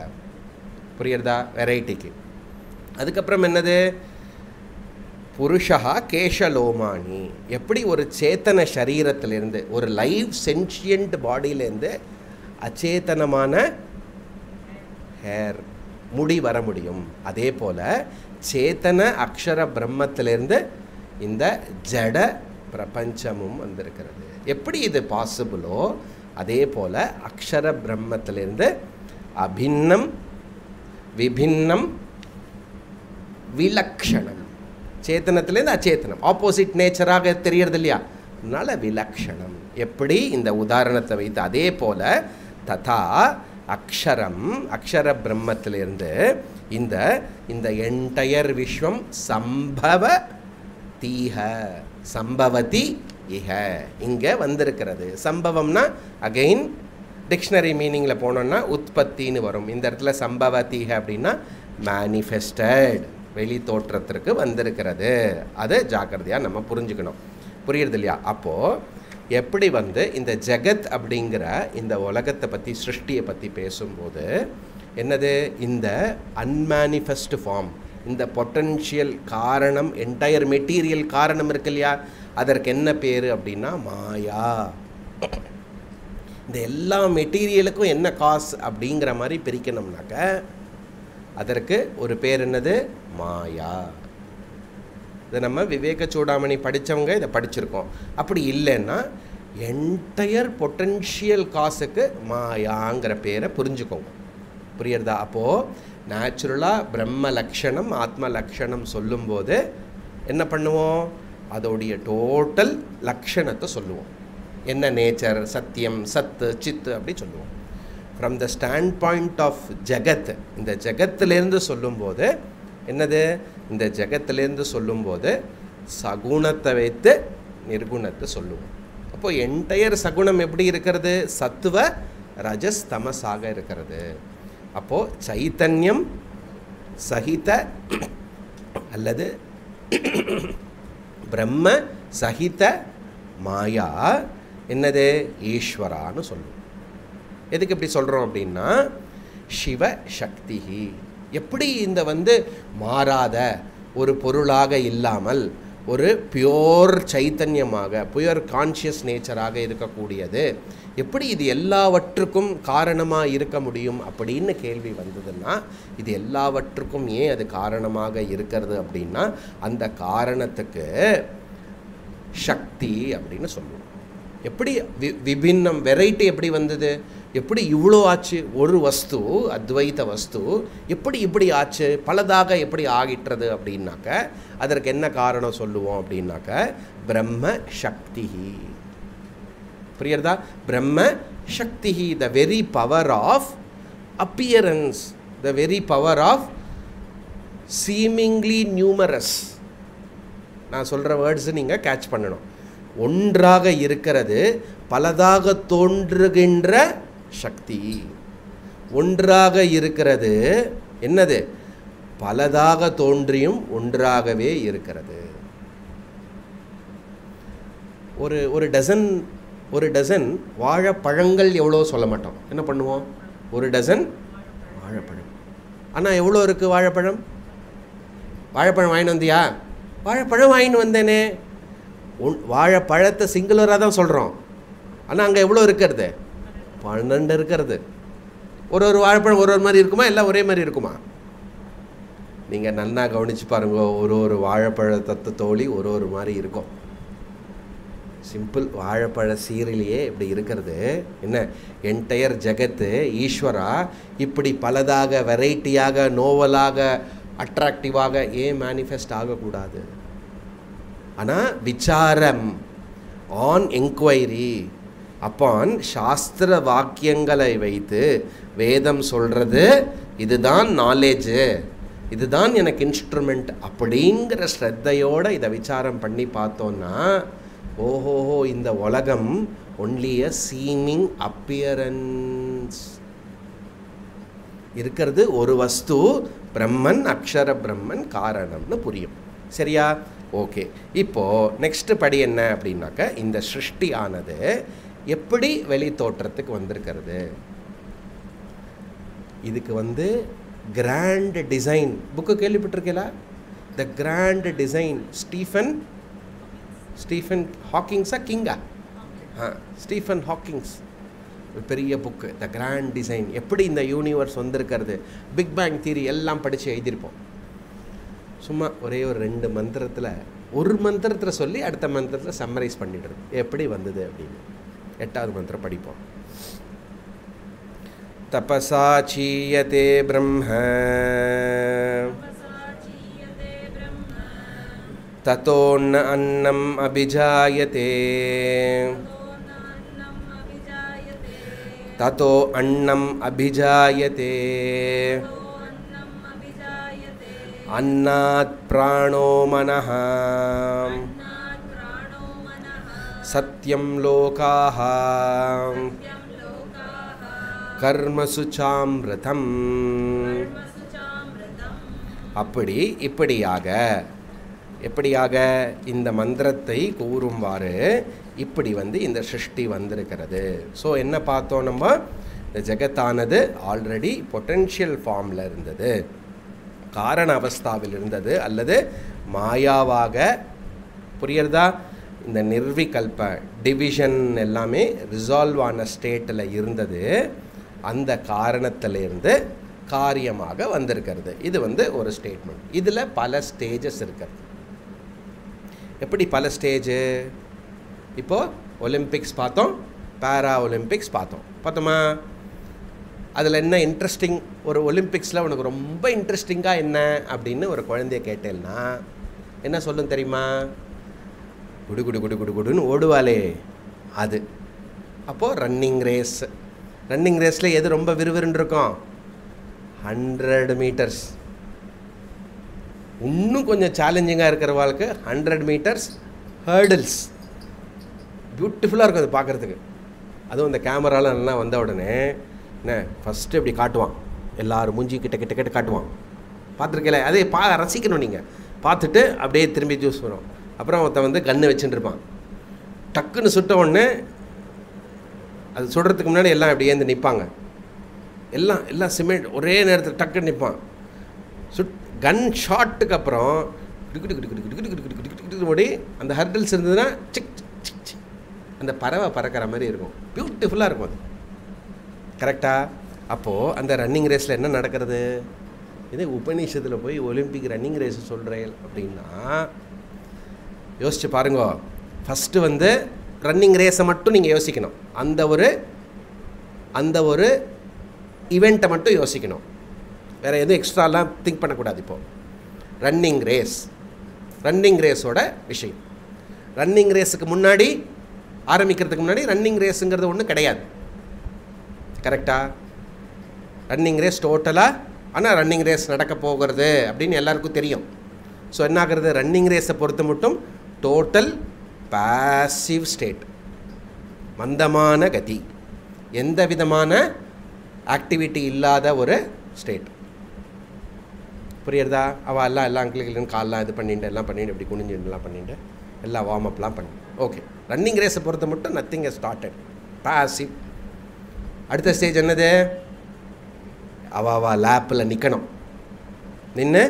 புரியுறதா? வெரைட்டிக்கு அதுக்கப்புறம் என்னது? புருஷா கேஷலோமானி. எப்படி ஒரு சேத்தன சரீரத்திலேருந்து ஒரு லைவ் சென்ஷியன்ட் பாடியிலேருந்து அச்சேதனமான ஹேர் முடி வர முடியும். அதே போல் சேத்தன அக்ஷர பிரம்மத்திலேருந்து இந்த ஜட பிரபஞ்சமும் வந்திருக்கிறது. எப்படி இது பாசிபிளோ அதே போல் அக்ஷர பிரம்மத்திலேருந்து அபின்னம் விபின்னம் விலக்ஷணம். சேத்தனத்திலேருந்து அச்சேத்தனம். ஆப்போசிட் நேச்சராக தெரியறது இல்லையா அதனால விலக்ஷணம். எப்படி? இந்த உதாரணத்தை வைத்து. அதே போல ததா அக்ஷரம் அக்ஷர பிரம்மத்திலிருந்து இந்த இந்த என்டையர் விஸ்வம் சம்பவ தீக சம்பவதி இக இங்கே வந்திருக்கிறது. சம்பவம்னா அகெயின் டிக்ஷனரி மீனிங்கில் போனோம்னா உற்பத்தின்னு வரும். இந்த இடத்துல சம்பவத்தீக அப்படின்னா மேனிஃபெஸ்டட் வெளி தோற்றத்திற்கு வந்திருக்கிறது. அதை ஜாக்கிரதையாக நம்ம புரிஞ்சுக்கணும். புரியுறது இல்லையா? அப்போது எப்படி வந்து இந்த ஜெகத் அப்படிங்கிற இந்த உலகத்தை பற்றி சிருஷ்டியை பற்றி பேசும்போது என்னது? இந்த அன்மேனிஃபெஸ்ட் ஃபார்ம் இந்த பொட்டன்ஷியல் காரணம் என்டையர் மெட்டீரியல் காரணம் இருக்கு இல்லையா? அதற்கு என்ன பேர் அப்படின்னா மாயா. இந்த எல்லா மெட்டீரியலுக்கும் என்ன காசு அப்படிங்கிற மாதிரி பிரிக்கணும்னாக்க அதற்கு ஒரு பேர் என்னது? மாயா. இதை நம்ம விவேக சூடாமணி படித்தவங்க இதை படிச்சிருக்கோம். அப்படி இல்லைன்னா என்டையர் பொட்டென்ஷியல் காசுக்கு மாயாங்கிற பேரை புரிஞ்சுக்கோங்க. புரியுறதா? அப்போது நேச்சுரலாக பிரம்ம லக்ஷணம் ஆத்ம லக்ஷணம் சொல்லும்போது என்ன பண்ணுவோம்? அதோடைய டோட்டல் லக்ஷணத்தை சொல்லுவோம். என்ன நேச்சர் சத்தியம் சத்து சித்து அப்படி சொல்லுவோம். From the stand point of ஜெகத் இந்த ஜெகத்திலேருந்து சொல்லும்போது என்னது? இந்த ஜெகத்திலேருந்து சொல்லும்போது சகுணத்தை வைத்து நிர்குணத்தை சொல்லுவோம். அப்போது என்டையர் சகுணம் எப்படி இருக்கிறது? சத்துவ ரஜஸ்தமசாக இருக்கிறது. அப்போது சைத்தன்யம் சகித அல்லது பிரம்ம சகித மாயா என்னது? ஈஸ்வரான்னு சொல்லுவோம் எதுக்கு இப்படி சொல்கிறோம் அப்படின்னா சிவ சக்தி எப்படி இந்த வந்து மாறாத ஒரு பொருளாக இல்லாமல் ஒரு பியோர் சைத்தன்யமாக பியோர் கான்ஷியஸ் நேச்சராக இருக்கக்கூடியது எப்படி இது எல்லாவற்றுக்கும் காரணமாக இருக்க முடியும் அப்படின்னு கேள்வி வந்ததுன்னா இது எல்லாவற்றுக்கும் ஏன் அது காரணமாக இருக்கிறது அப்படின்னா அந்த காரணத்துக்கு சக்தி அப்படின்னு சொல்லுவோம். எப்படி வி விபின்னம் வெரைட்டி எப்படி வந்தது? எப்படி இவ்வளோ ஆச்சு? ஒரு வஸ்து அத்வைத வஸ்து எப்படி இப்படி ஆச்சு? பலதாக எப்படி ஆகிட்டுறது அப்படின்னாக்க அதற்கு என்ன காரணம் சொல்லுவோம் அப்படின்னாக்க பிரம்ம சக்தி புரியுறதா பிரம்ம சக்தி the very power of appearance the very power of seemingly numerous நான் சொல்கிற வேர்ட்ஸு நீங்கள் கேட்ச் பண்ணணும். ஒன்றாக இருக்கிறது பலதாக தோன்றுகின்ற சக்தி. ஒன்றாக இருக்கிறது என்னது? பலதாக தோன்றியும் ஒன்றாகவே இருக்கிறது. ஒரு ஒரு டசன் ஒரு டசன் வாழைப்பழங்கள் எவ்வளோ சொல்ல மாட்டோம். என்ன பண்ணுவோம்? ஒரு டசன் வாழைப்பழம். ஆனால் எவ்வளோ இருக்குது வாழைப்பழம்? வாழைப்பழம் வாங்கிட்டு வந்தியா? வாழைப்பழம் வாங்கிட்டு வந்தேனே. வாழைப்பழத்தை சிங்குலராக தான் சொல்கிறோம் ஆனால் அங்கே எவ்வளோ இருக்கிறது? பன்னெண்டு இருக்கிறது. ஒரு ஒரு வாழைப்பழம் ஒரு ஒரு மாதிரி இருக்குமா? எல்லாம் ஒரே மாதிரி இருக்குமா? நீங்கள் நல்லா கவனித்து பாருங்க. ஒரு ஒரு வாழைப்பழ தத்து தோழி ஒரு ஒரு மாதிரி இருக்கும். சிம்பிள் வாழைப்பழ சீரிலேயே இப்படி இருக்கிறது. என்ன? என்டையர் ஜெகத்து ஈஸ்வரா இப்படி பலதாக வெரைட்டியாக நோவலாக அட்ராக்டிவாக ஏன் மேனிஃபெஸ்ட் ஆகக்கூடாது? ஆனால் விசாரம் ஆன் என்கொயரி அப்பான் சாஸ்திர வாக்கியங்களை வைத்து வேதம் சொல்கிறது இதுதான் நாலேஜு இதுதான் எனக்கு இன்ஸ்ட்ருமெண்ட் அப்படிங்கிற ஸ்ரத்தையோடு இதை விசாரம் பண்ணி பார்த்தோன்னா ஓஹோஹோ இந்த உலகம் ஒன்லி அ சீமிங் அப்பியரன்ஸ் இருக்கிறது ஒரு வஸ்து பிரம்மன் அக்ஷர பிரம்மன் காரணம்னு புரியும். சரியா? ஓகே இப்போது நெக்ஸ்ட்டு படி என்ன அப்படின்னாக்க இந்த சிருஷ்டி ஆனது எப்படி வெளி தோற்றத்துக்கு வந்திருக்கிறது? இதுக்கு வந்து கிராண்ட் டிசைன் புக்கு கேள்விப்பட்டிருக்கீங்களா? The grand design Stephen Stephen ஹாக்கிங்ஸா கிங்கா ஆ? ஸ்டீஃபன் ஹாக்கிங்ஸ் ஒரு பெரிய புக்கு த கிராண்ட் டிசைன் எப்படி இந்த யூனிவர்ஸ் வந்திருக்கிறது? பிக் பேங் தியரி எல்லாம் படித்து எழுதியிருப்போம். சும்மா ஒரே ஒரு ரெண்டு மந்திரத்தில் ஒரு மந்திரத்தில் சொல்லி அடுத்த மந்திரத்தில் சம்மரைஸ் பண்ணிடுறது எப்படி வந்தது அப்படின்னு எட்டாவது மந்திரம் படிப்போம் தபசா சீயதே பிரம்ம तपसा चीयते ब्रह्म தத்தோன்ன அன்னம் அபிஜாயதே तो नान्नम् अभिजायते ततो अन्नम् अभिजायते तो अन्नम् अभिजायते अन्नात् प्राणो मनः अन्नात् प्राणो मनः सत्यं लोकाः सत्यं लोकाः कर्मसु चामृतम् कर्मसु चामृतम् அப்படி இப்படியாக எப்படியாக இந்த மந்திரத்தை கூறும்வாறு இப்படி வந்து இந்த சிருஷ்டி வந்திருக்கிறது ஸோ என்ன பார்த்தோம் நம்ம இந்த ஜெகத்தானது ஆல்ரெடி பொட்டென்ஷியல் ஃபார்மில் இருந்தது காரண அவஸ்தாவில் இருந்தது அல்லது மாயாவாக புரியுறதா இந்த நிர்விகல்ப டிவிஷன் எல்லாமே ரிசால்வ் ஆன ஸ்டேட்டில் இருந்தது. அந்த காரணத்திலிருந்து காரியமாக வந்திருக்கிறது. இது வந்து ஒரு ஸ்டேட்மெண்ட் இதில் பல ஸ்டேஜஸ் இருக்கிறது. எப்படி பல ஸ்டேஜு இப்போது ஒலிம்பிக்ஸ் பார்த்தோம் பேரா ஒலிம்பிக்ஸ் பார்த்தோம். பார்த்தோமா? அதில் என்ன இன்ட்ரெஸ்டிங் ஒரு ஒலிம்பிக்ஸில் உனக்கு ரொம்ப இன்ட்ரெஸ்டிங்காக என்ன? அப்படின்னு ஒரு குழந்தைய கேட்டேன்னா என்ன சொல்லும் தெரியுமா? குடு குடு குடு குடு குடுன்னு ஓடுவாளே. அது. அப்போது ரன்னிங் ரேஸ் ரன்னிங் ரேஸில் எது ரொம்ப விறுவிறுன்னு இருக்கும்? ஹண்ட்ரட் மீட்டர்ஸ் இன்னும் கொஞ்சம் சேலஞ்சிங்காக இருக்கிற வாழ்க்கை ஹண்ட்ரட் மீட்டர்ஸ் ஹேர்டில்ஸ் பியூட்டிஃபுல்லாக இருக்கும் அது பார்க்குறதுக்கு. அதுவும் இந்த கேமராலாம் நல்லா வந்த உடனே என்ன ஃபஸ்ட்டு இப்படி காட்டுவான்? எல்லோரும் மூஞ்சி கிட்ட கிட்ட கிட்ட காட்டுவான். பார்த்துருக்கல அதே பா ரசிக்கணும் நீங்கள் பார்த்துட்டு அப்படியே திரும்பி ஜூஸ் வரும் அப்புறம் ஒருத்தன் வந்து கன்று வச்சுட்டு இருப்பான். டக்குன்னு சுட்ட உடனே அது சுடுறதுக்கு முன்னாடி எல்லாம் இப்படி ஏந்து நிற்பாங்க எல்லாம் எல்லாம் சிமெண்ட் ஒரே நேரத்தில் டக்குன்னு நிற்பான் சுட் கன் ஷாட்டுக்கு அப்புறம் ஓடி அந்த ஹர்டில்ஸ் இருந்ததுன்னா சிக் சிக் அந்த பறவை பறக்கிற மாதிரி இருக்கும் பியூட்டிஃபுல்லாக இருக்கும் அது கரெக்டாக அப்போது அந்த ரன்னிங் ரேஸில் என்ன நடக்கிறது? இதே உபநிஷத்தில் போய் ஒலிம்பிக் ரன்னிங் ரேஸ் சொல்கிறேன் அப்படின்னா யோசிச்சு பாருங்க. ஃபஸ்ட்டு வந்து ரன்னிங் ரேஸை மட்டும் நீங்கள் யோசிக்கணும். அந்த ஒரு அந்த ஒரு இவெண்ட்டை மட்டும் யோசிக்கணும். வேறு எதுவும் எக்ஸ்ட்ராலாம் திங்க் பண்ணக்கூடாது இப்போது ரன்னிங் ரேஸ் ரன்னிங் ரேஸோட விஷயம். ரன்னிங் ரேஸுக்கு முன்னாடி ஆரம்பிக்கிறதுக்கு முன்னாடி ரன்னிங் ரேஸுங்கிறது ஒன்றும் கிடையாது. கரெக்டாக ரன்னிங் ரேஸ் டோட்டலாக ஆனால் ரன்னிங் ரேஸ் நடக்க போகிறது அப்படின்னு எல்லாருக்கும் தெரியும். ஸோ என்ன ஆகிறது ரன்னிங் ரேஸை பொறுத்த மட்டும் டோட்டல் பாசிவ் ஸ்டேட் மந்தமான கதி. எந்த விதமான ஆக்டிவிட்டி இல்லாத ஒரு ஸ்டேட் புரியுறதா? அவள் எல்லாம் எல்லா அங்கிள்களும் கால்லாம் இது பண்ணிட்டு எல்லாம் பண்ணிட்டு இப்படி குனிஞ்சு எல்லாம் பண்ணிட்டு எல்லாம் வார்ம் அப்லாம் பண்ணி. ஓகே ரன்னிங் ரேஸை பொறுத்த மட்டும் நத்திங் ஸ்டார்டட் பாசிவ் அடுத்த ஸ்டேஜ் என்னது? அவாவா லேப்பில் நிற்கணும் நின்று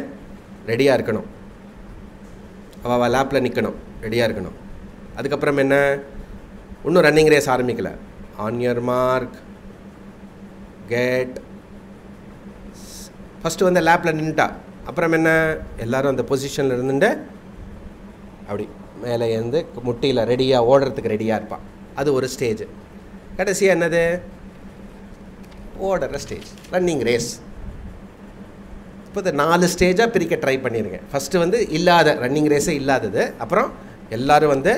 ரெடியாக இருக்கணும். அவாவா லேப்பில் நிற்கணும் ரெடியாக இருக்கணும். அதுக்கப்புறம் என்ன? இன்னும் ரன்னிங் ரேஸ் ஆரம்பிக்கல. On your mark get first வந்து லேப்பில் நின்றுட்டா அப்புறம் என்ன? எல்லாரும் அந்த பொசிஷனில் இருந்துட்டு அப்படி மேலே இருந்து முட்டியில் ரெடியாக ஓடுறதுக்கு ரெடியாக இருப்பாள் அது ஒரு ஸ்டேஜ் கடைசியாக என்னது? ஓடுற ஸ்டேஜ் ரன்னிங் ரேஸ் இப்போ இந்த நாலு ஸ்டேஜாக பிரிக்க ட்ரை பண்ணிடுங்க ஃபஸ்ட்டு வந்து இல்லாத ரன்னிங் ரேஸே இல்லாதது. அப்புறம் எல்லோரும் வந்து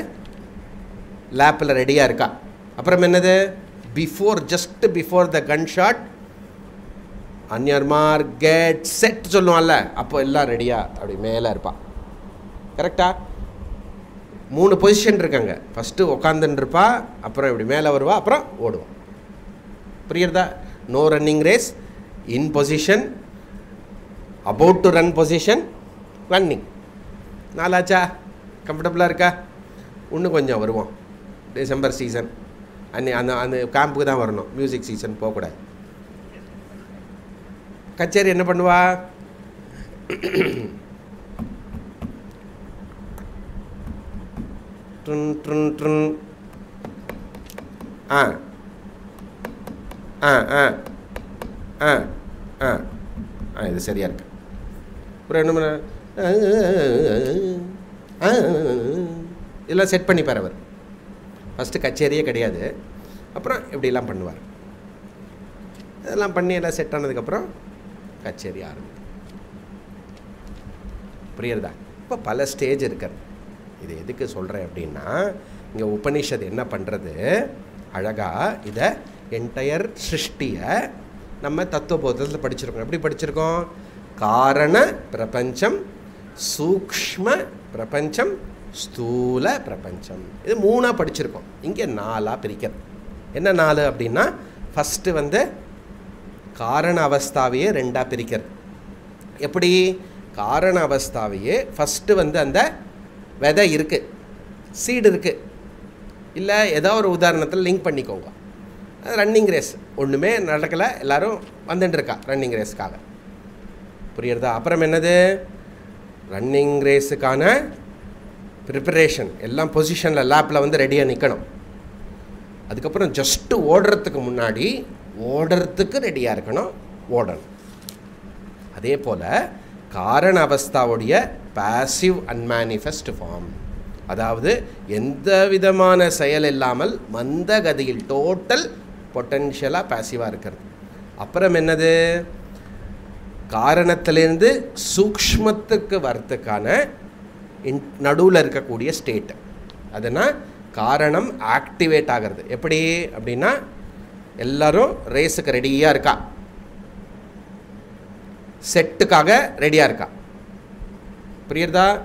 லேப்பில் ரெடியாக இருக்கா? அப்புறம் என்னது? Before just before the gun shot on your mark get set சொல்லுவான்ல அப்போ எல்லாம் ரெடியாக அப்படி மேலே இருப்பா. கரெக்டாக மூணு பொசிஷன் இருக்காங்க. ஃபஸ்ட்டு உக்காந்துன்னு இருப்பா அப்புறம் இப்படி மேலே வருவா அப்புறம் ஓடுவான் புரியுறதா? No running race in position about to run position running நாளாச்சா? கம்ஃபர்டபுளாக இருக்கா? இன்னும் கொஞ்சம் வருவோம். டிசம்பர் சீசன் அன்னி அந்த அந்த கேம்புக்கு தான் வரணும். மியூசிக் சீசன் போகக்கூடாது. கச்சேரி என்ன பண்ணுவா? ட்ருன் ட்ருன் ட்ருன். ஆ. ஆ ஆ ஆ ஆ ஆ இது சரியாக இருக்கு அப்புறம் என்ன பண்ண இதெல்லாம் செட் பண்ணிப்பார் அவர் ஃபஸ்ட்டு கச்சேரியே கிடையாது அப்புறம் இப்படிலாம் பண்ணுவார் இதெல்லாம் பண்ணி எல்லாம் செட் ஆனதுக்கப்புறம் கச்சேரி ஆரம்பிக்கும் புரியுறதா இப்போ பல ஸ்டேஜ் இருக்கிறது இது எதுக்கு சொல்கிறேன் அப்படின்னா இங்கே உபனிஷத் என்ன பண்ணுறது அழகாக இதை என்டையர் சிருஷ்டியை நம்ம தத்துவபோதத்தில் படிச்சிருக்கோம். எப்படி படிச்சிருக்கோம்? காரண பிரபஞ்சம் சூக்ஷ்ம பிரபஞ்சம் ஸ்தூல பிரபஞ்சம். இது மூணாக படிச்சிருக்கோம். இங்கே நாலாக பிரிக்கிறது. என்ன நாலு அப்படின்னா ஃபஸ்ட்டு வந்து காரண அவஸ்தாவையே ரெண்டாக பிரிக்கிறது. எப்படி? காரண அவஸ்தாவையே ஃபஸ்ட்டு வந்து அந்த விதை இருக்குது சீடு இருக்குது இல்லை ஏதோ ஒரு உதாரணத்தில் லிங்க் பண்ணிக்கோங்க. ரன்னிங் ரேஸ் ஒன்றுமே நடக்கலை. எல்லோரும் வந்துட்டுருக்கா ரன்னிங் ரேஸ்க்காக புரியுறதா? அப்புறம் என்னது? ரன்னிங் ரேஸுக்கான ப்ரிப்பரேஷன் எல்லாம் பொசிஷனில் லேப்பில் வந்து ரெடியாக நிற்கணும் அதுக்கப்புறம் ஜஸ்ட்டு ஓடுறதுக்கு முன்னாடி ஓடுறதுக்கு ரெடியாக இருக்கணும். ஓடணும். அதே போல் காரண அவஸ்தாவுடைய பேசிவ் அன்மேனிஃபெஸ்ட் ஃபார்ம் அதாவது எந்த விதமான செயல் இல்லாமல் மந்த கதியில் டோட்டல் பொட்டென்ஷியலாக பேசிவாக இருக்கிறது. அப்புறம் என்னது? காரணத்திலேருந்து சூக்ஷ்மத்துக்கு வரத்துக்கான இன் நடுவில் இருக்கக்கூடிய ஸ்டேட் அதுனா காரணம் ஆக்டிவேட் ஆகிறது. எப்படி? அப்படின்னா எல்லாரும் ரேஸுக்கு ரெடியாக இருக்கா? செட்டுக்காக ரெடியாக இருக்கா? புரியுறதா?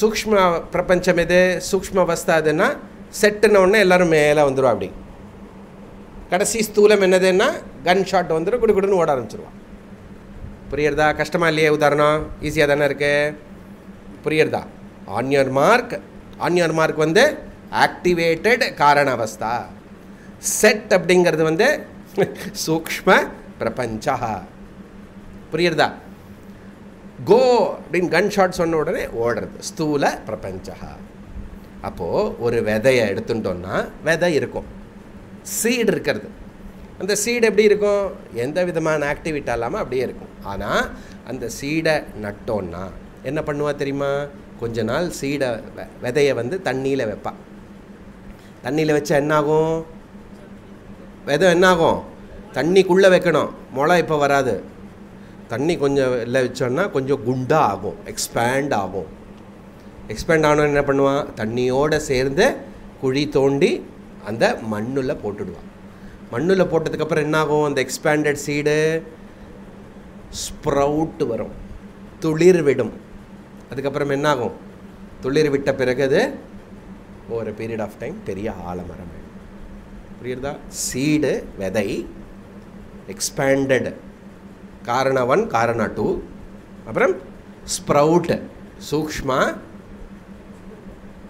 சூக்ஷ்ம பிரபஞ்சம் எது? சூக்ஷ்ம அவஸ்தா எதுன்னா செட்டுன உடனே எல்லாரும் மேலே வந்துடும் அப்படி. கடைசி ஸ்தூலம் என்னதுன்னா கன் ஷாட் வந்துடும் குடு குடுன்னு ஓட ஆரம்பிச்சிருவான். புரியுறதா? கஷ்டமா இல்லையே உதாரணம்? ஈஸியாக தானே இருக்கு? புரியுறதா? On your mark on your mark வந்து ஆக்டிவேட்டட் காரண அவஸ்தா செட் அப்படிங்கிறது வந்து சூக்ஷ்ம பிரபஞ்சா. புரியுறதா? கோ அப்படின்னு கன் ஷாட் சொன்ன உடனே ஓடுறது. ஸ்தூல பிரபஞ்சா. அப்போது ஒரு விதையை எடுத்துட்டோன்னா விதை இருக்கும். சீடு இருக்கிறது. அந்த சீடு எப்படி இருக்கும்? எந்த விதமான ஆக்டிவிட்டி இல்லாமல் அப்படியே இருக்கும். ஆனால் அந்த சீடை நட்டோன்னா என்ன பண்ணுவா தெரியுமா? கொஞ்ச நாள் சீடை வெ- விதையை வந்து தண்ணியில் வைப்பா. தண்ணியில் வச்சா என்னாகும்? விதை என்னாகும்? தண்ணிக்குள்ளே வைக்கணும். முளை இப்போ வராது. தண்ணி கொஞ்சம் இல்லை வச்சோன்னா கொஞ்சம் குண்டாக ஆகும். எக்ஸ்பேண்ட் ஆகும். எக்ஸ்பேண்ட் ஆனவன் என்ன பண்ணுவான் தண்ணியோடு சேர்ந்து குழி தோண்டி அந்த மண்ணில் போட்டுடுவான். மண்ணில் போட்டதுக்கப்புறம் என்னாகும்? அந்த எக்ஸ்பேண்டட் சீடு ஸ்ப்ரவுட் வரும். துளிர் விடும். அதுக்கப்புறம் என்னாகும்? துளிர் விட்ட பிறகு அது ஒரு பீரியட் ஆஃப் டைம் பெரிய ஆலமரம் புரியுறதா? சீடு விதை எக்ஸ்பேண்டட் காரண ஒன் காரண டூ அப்புறம் ஸ்ப்ரவுட் சூக்ஷ்மா.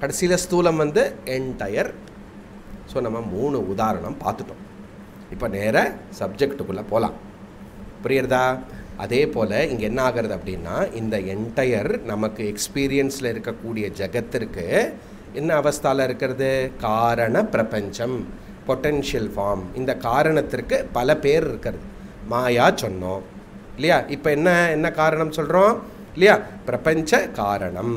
கடைசியில் ஸ்தூலம் வந்து என்டையர் ஸோ நம்ம மூணு உதாரணம் பார்த்துட்டோம். இப்போ நேராக சப்ஜெக்ட்டுக்குள்ளே போகலாம் புரியுறதா அதே போல் இங்கே என்ன ஆகிறது அப்படின்னா இந்த என்டையர் நமக்கு எக்ஸ்பீரியன்ஸில் இருக்கக்கூடிய ஜகத்திற்கு என்ன அவஸ்தாவில் இருக்கிறது? காரண பிரபஞ்சம் பொட்டென்ஷியல் ஃபார்ம் இந்த காரணத்திற்கு பல பேர் இருக்கிறது. மாயா சொன்னோம். இல்லையா? இப்போ என்ன என்ன காரணம் சொல்கிறோம் இல்லையா? பிரபஞ்ச காரணம்.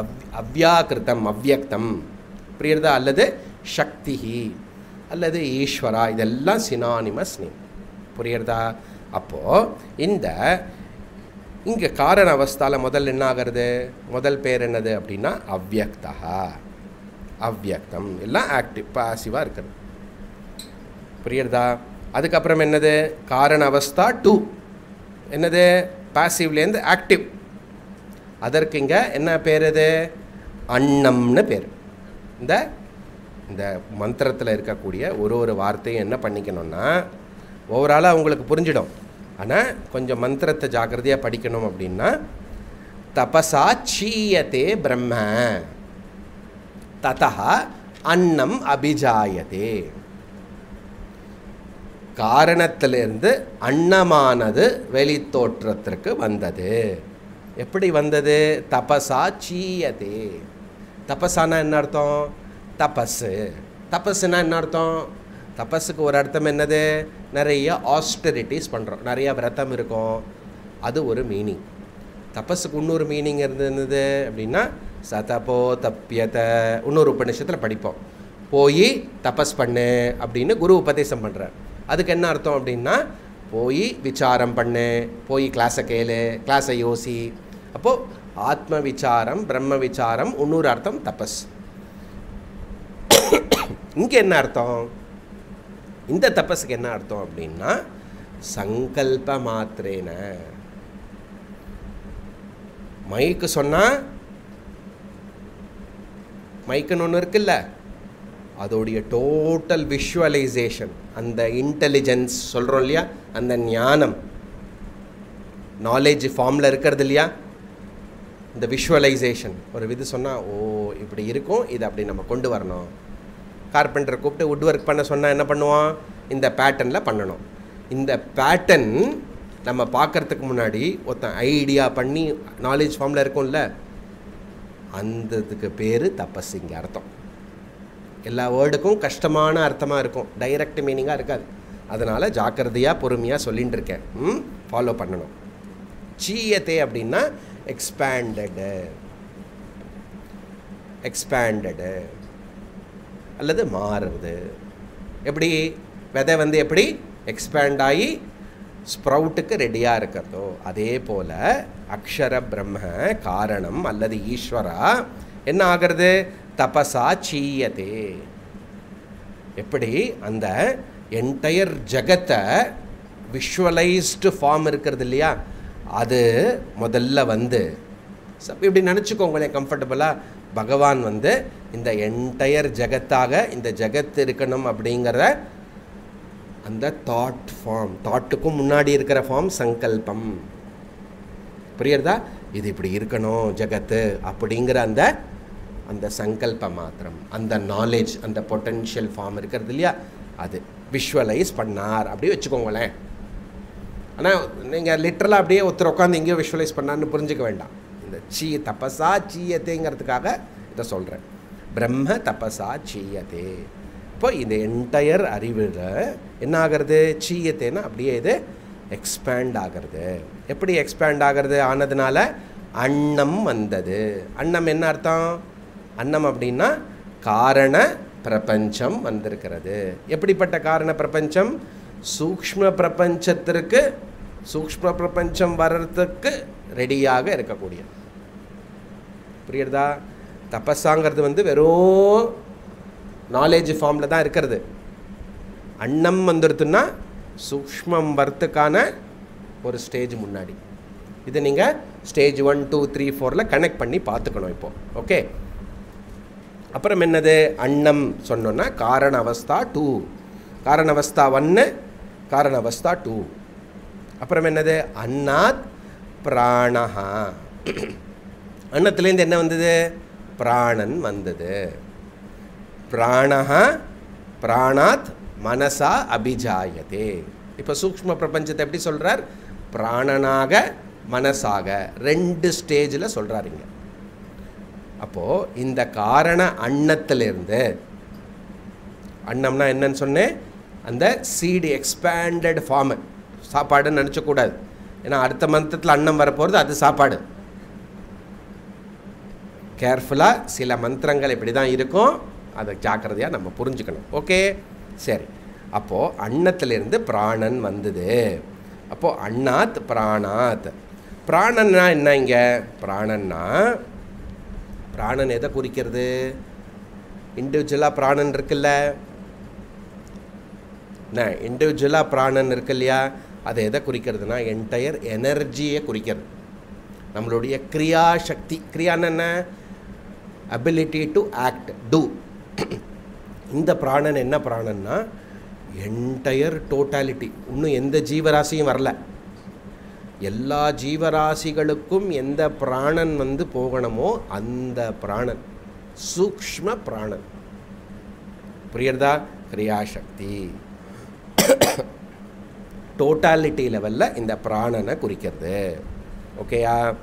அவ் அவ்யாக்கிருத்தம் அவ்யக்தம் பிரியர்தா? அல்லது சக்தி அல்லது ஈஸ்வரா? இதெல்லாம் சினானிமஸ் நேம் புரியுறதா அப்போது இந்த இங்கே காரண அவஸ்தாவில் முதல் என்ன ஆகிறது முதல் பேர் என்னது அப்படின்னா அவ்யக்தா அவ்யக்தம் எல்லாம் ஆக்டிவ் பாசிவாக இருக்கிறது புரியுறதா அதுக்கப்புறம் என்னது? காரண அவஸ்தா டூ என்னது? பாசிவ்லேருந்து ஆக்டிவ் அதற்கு இங்கே என்ன பேர் இது? அன்னம்னு பேர். இந்த இந்த மந்திரத்தில் இருக்கக்கூடிய ஒரு ஒரு வார்த்தையும் என்ன பண்ணிக்கணும்னா ஓவராலாக அவங்களுக்கு புரிஞ்சிடும். ஆனால் கொஞ்சம் மந்திரத்தை ஜாக்கிரதையாக படிக்கணும் அப்படின்னா தபசா சீயத்தே பிரம்ம ததா அன்னம் அபிஜாயதே. காரணத்திலிருந்து அன்னமானது வெளித்தோற்றத்திற்கு வந்தது. எப்படி வந்தது? தபசா சீயதே. தபஸானா என்ன அர்த்தம்? தபஸு. தபஸுனா என்ன அர்த்தம்? தபஸுக்கு ஒரு அர்த்தம் என்னது? நிறைய ஆஸ்டரிட்டிஸ் பண்ணுறோம் நிறைய விரதம் இருக்கும். அது ஒரு மீனிங் தபஸுக்கு இன்னொரு மீனிங் இருந்தது அப்படின்னா சதபோ தப்பியத இன்னொரு உபநிஷத்தில் படிப்போம். போய் தபஸ் பண்ணு அப்படின்னு குரு உபதேசம் பண்ணுறார் அதுக்கு என்ன அர்த்தம் அப்படின்னா போய் விசாரம் பண்ணு போய் கிளாஸை கேளு கிளாஸை யோசி. அப்போது ஆத்ம விசாரம் பிரம்ம விசாரம் இன்னொரு அர்த்தம் தபஸ். இங்கே என்ன அர்த்தம்? இந்த தபஸுக்கு என்ன அர்த்தம் அப்படின்னா சங்கல்ப மாத்திரேன. மைக்கு சொன்னால் மைக்குன்னு ஒன்று இருக்குல்ல? அதோடைய டோட்டல் விஷுவலைசேஷன் அந்த இன்டெலிஜென்ஸ் சொல்கிறோம் இல்லையா? அந்த ஞானம். நாலேஜ் ஃபார்மில் இருக்கிறது இல்லையா? இந்த விஷுவலைசேஷன் ஒரு விது சொன்னால் ஓ இப்படி இருக்கும். இதை அப்படி நம்ம கொண்டு வரணும். கார்பெண்டரை கூப்பிட்டு வுட் ஒர்க் பண்ண சொன்னால் என்ன பண்ணுவான்? இந்த பேட்டர்னில் பண்ணணும். இந்த பேட்டர்ன் நம்ம பார்க்கறதுக்கு முன்னாடி ஒருத்தன் ஐடியா பண்ணி நாலேஜ் ஃபார்மில் இருக்கும்ல அந்த இதுக்கு பேர் தபஸ் இங்கே அர்த்தம். எல்லா வேர்டுக்கும் கஷ்டமான அர்த்தமாக இருக்கும். டைரக்ட் மீனிங்காக இருக்காது. அதனால் ஜாக்கிரதையாக பொறுமையாக சொல்லின்னு இருக்கேன். ம் ஃபாலோ பண்ணணும். சீயத்தே அப்படின்னா எக்ஸ்பேண்டடு எக்ஸ்பேண்டடு அல்லது மாறுறது. எப்படி? விதை வந்து எப்படி? எக்ஸ்பேண்ட் ஆகி ஸ்ப்ரவுட்டுக்கு ரெடியாக இருக்கிறதோ அதே போல் அக்ஷர பிரம்ம காரணம் அல்லது ஈஸ்வரா என்ன ஆகிறது? தபசா சீயதே. எப்படி? அந்த என்டையர் ஜகத்தை விஷுவலைஸ்டு ஃபார்ம் இருக்கிறது இல்லையா? அது முதல்ல வந்து இப்படி நினச்சிக்கோங்களேன் கம்ஃபர்டபுளாக பகவான் வந்து இந்த என்டையர் ஜெகத்தாக இந்த ஜெகத் இருக்கணும் அப்படிங்கிற அந்த தாட் ஃபார்ம் தாட்டுக்கும் முன்னாடி இருக்கிற ஃபார்ம் சங்கல்பம். புரியுறதா? இது இப்படி இருக்கணும் ஜெகத்து அப்படிங்கிற அந்த அந்த சங்கல்ப மாத்திரம். அந்த நாலேஜ் அந்த பொட்டென்ஷியல் ஃபார்ம் இருக்கிறது இல்லையா? அது. விஷுவலைஸ் பண்ணார். அப்படி வச்சுக்கோங்களேன். ஆனால் நீங்கள் லிட்டரலாக அப்படியே ஒருத்தர் உட்காந்து எங்கேயோ விஷுவலைஸ் பண்ணான்னு புரிஞ்சுக்க வேண்டாம். இந்த சீ தபஸா சீயத்தேங்கிறதுக்காக இதை சொல்கிறேன் பிரம்ம தபஸா சீயத்தே. இப்போ இந்த என்டையர் அறிவில் என்ன ஆகிறது? சீயத்தேன்னா அப்படியே இது எக்ஸ்பேண்ட் ஆகிறது. எப்படி எக்ஸ்பேண்ட் ஆகிறது? ஆனதுனால அன்னம் வந்தது. அன்னம் என்ன அர்த்தம்? அன்னம் அப்படின்னா காரண பிரபஞ்சம் வந்திருக்கிறது. எப்படிப்பட்ட காரண பிரபஞ்சம்? சூக்ஷ்ம பிரபஞ்சத்திற்கு சூக்ஷ்ம பிரபஞ்சம் வர்றதுக்கு ரெடியாக இருக்கக்கூடியது. புரியுறதா? தபஸாங்கிறது வந்து வெறும் நாலேஜ் ஃபார்மில் தான் இருக்கிறது. அன்னம் வந்துடுதுன்னா சூக்ஷ்மம் வரத்துக்கான ஒரு ஸ்டேஜ் முன்னாடி. இது நீங்கள் ஸ்டேஜ் ஒன் டூ த்ரீ ஃபோரில் கனெக்ட் பண்ணி பார்த்துக்கணும் இப்போது ஓகே அப்புறம் என்னது? அன்னம் சொன்னோன்னா காரண அவஸ்தா டூ காரண அவஸ்தா ஒன்று காரண அவஸ்தா டூ. அப்புறம் என்னது? அன்னாத் பிராணஹா. அன்னத்துலேருந்து என்ன வந்தது? பிராணன் வந்தது. பிராணஹா பிராணாத் மனசா அபிஜாயதே. இப்போ சூக்ஷ்ம பிரபஞ்சத்தை எப்படி சொல்கிறார் பிராணனாக மனசாக. ரெண்டு ஸ்டேஜில் சொல்கிறாருங்க அப்போது இந்த காரண அன்னத்திலிருந்து அன்னம்னா என்னன்னு சொன்னேன்? அந்த சீடு எக்ஸ்பேண்டட் ஃபார்மு சாப்பாடுன்னு நினச்சக்கூடாது. ஏன்னா அடுத்த மந்திரத்தில் அன்னம் வரப்போகிறது அது சாப்பாடு. கேர்ஃபுல்லாக சில மந்திரங்கள் இப்படி தான் இருக்கும். அதை ஜாக்கிரதையாக நம்ம புரிஞ்சுக்கணும். ஓகே சரி. அப்போது அன்னத்திலிருந்து பிராணன் வந்தது. அப்போது அண்ணாத் பிராணாத். பிராணன்னா என்ன இங்கே? பிராணன்னா பிராணன் எதை குறிக்கிறது? இண்டிவிஜுவலாக பிராணன் இருக்குல்ல. இண்டிவிஜுவலாக பிராணன் இருக்கு இல்லையா? அது எதை குறிக்கிறதுனா என்டையர் எனர்ஜியை குறிக்கிறது. நம்மளுடைய கிரியா சக்தி கிரியான்னு என்ன? அபிலிட்டி டு ஆக்ட் டூ இந்த பிராணன் என்ன பிராணன்னா என்டையர் டோட்டாலிட்டி இன்னும் எந்த ஜீவராசியும் வரல. எல்லா ஜீவராசிகளுக்கும் எந்த பிராணன் வந்து போகணுமோ அந்த பிராணன். சூக்ஷ்ம பிராணன். புரியுறதா கிரியாசக்தி. டோட்டாலிட்டி லெவலில் இந்த பிராணனை குறிக்கிறது. ஓகேயா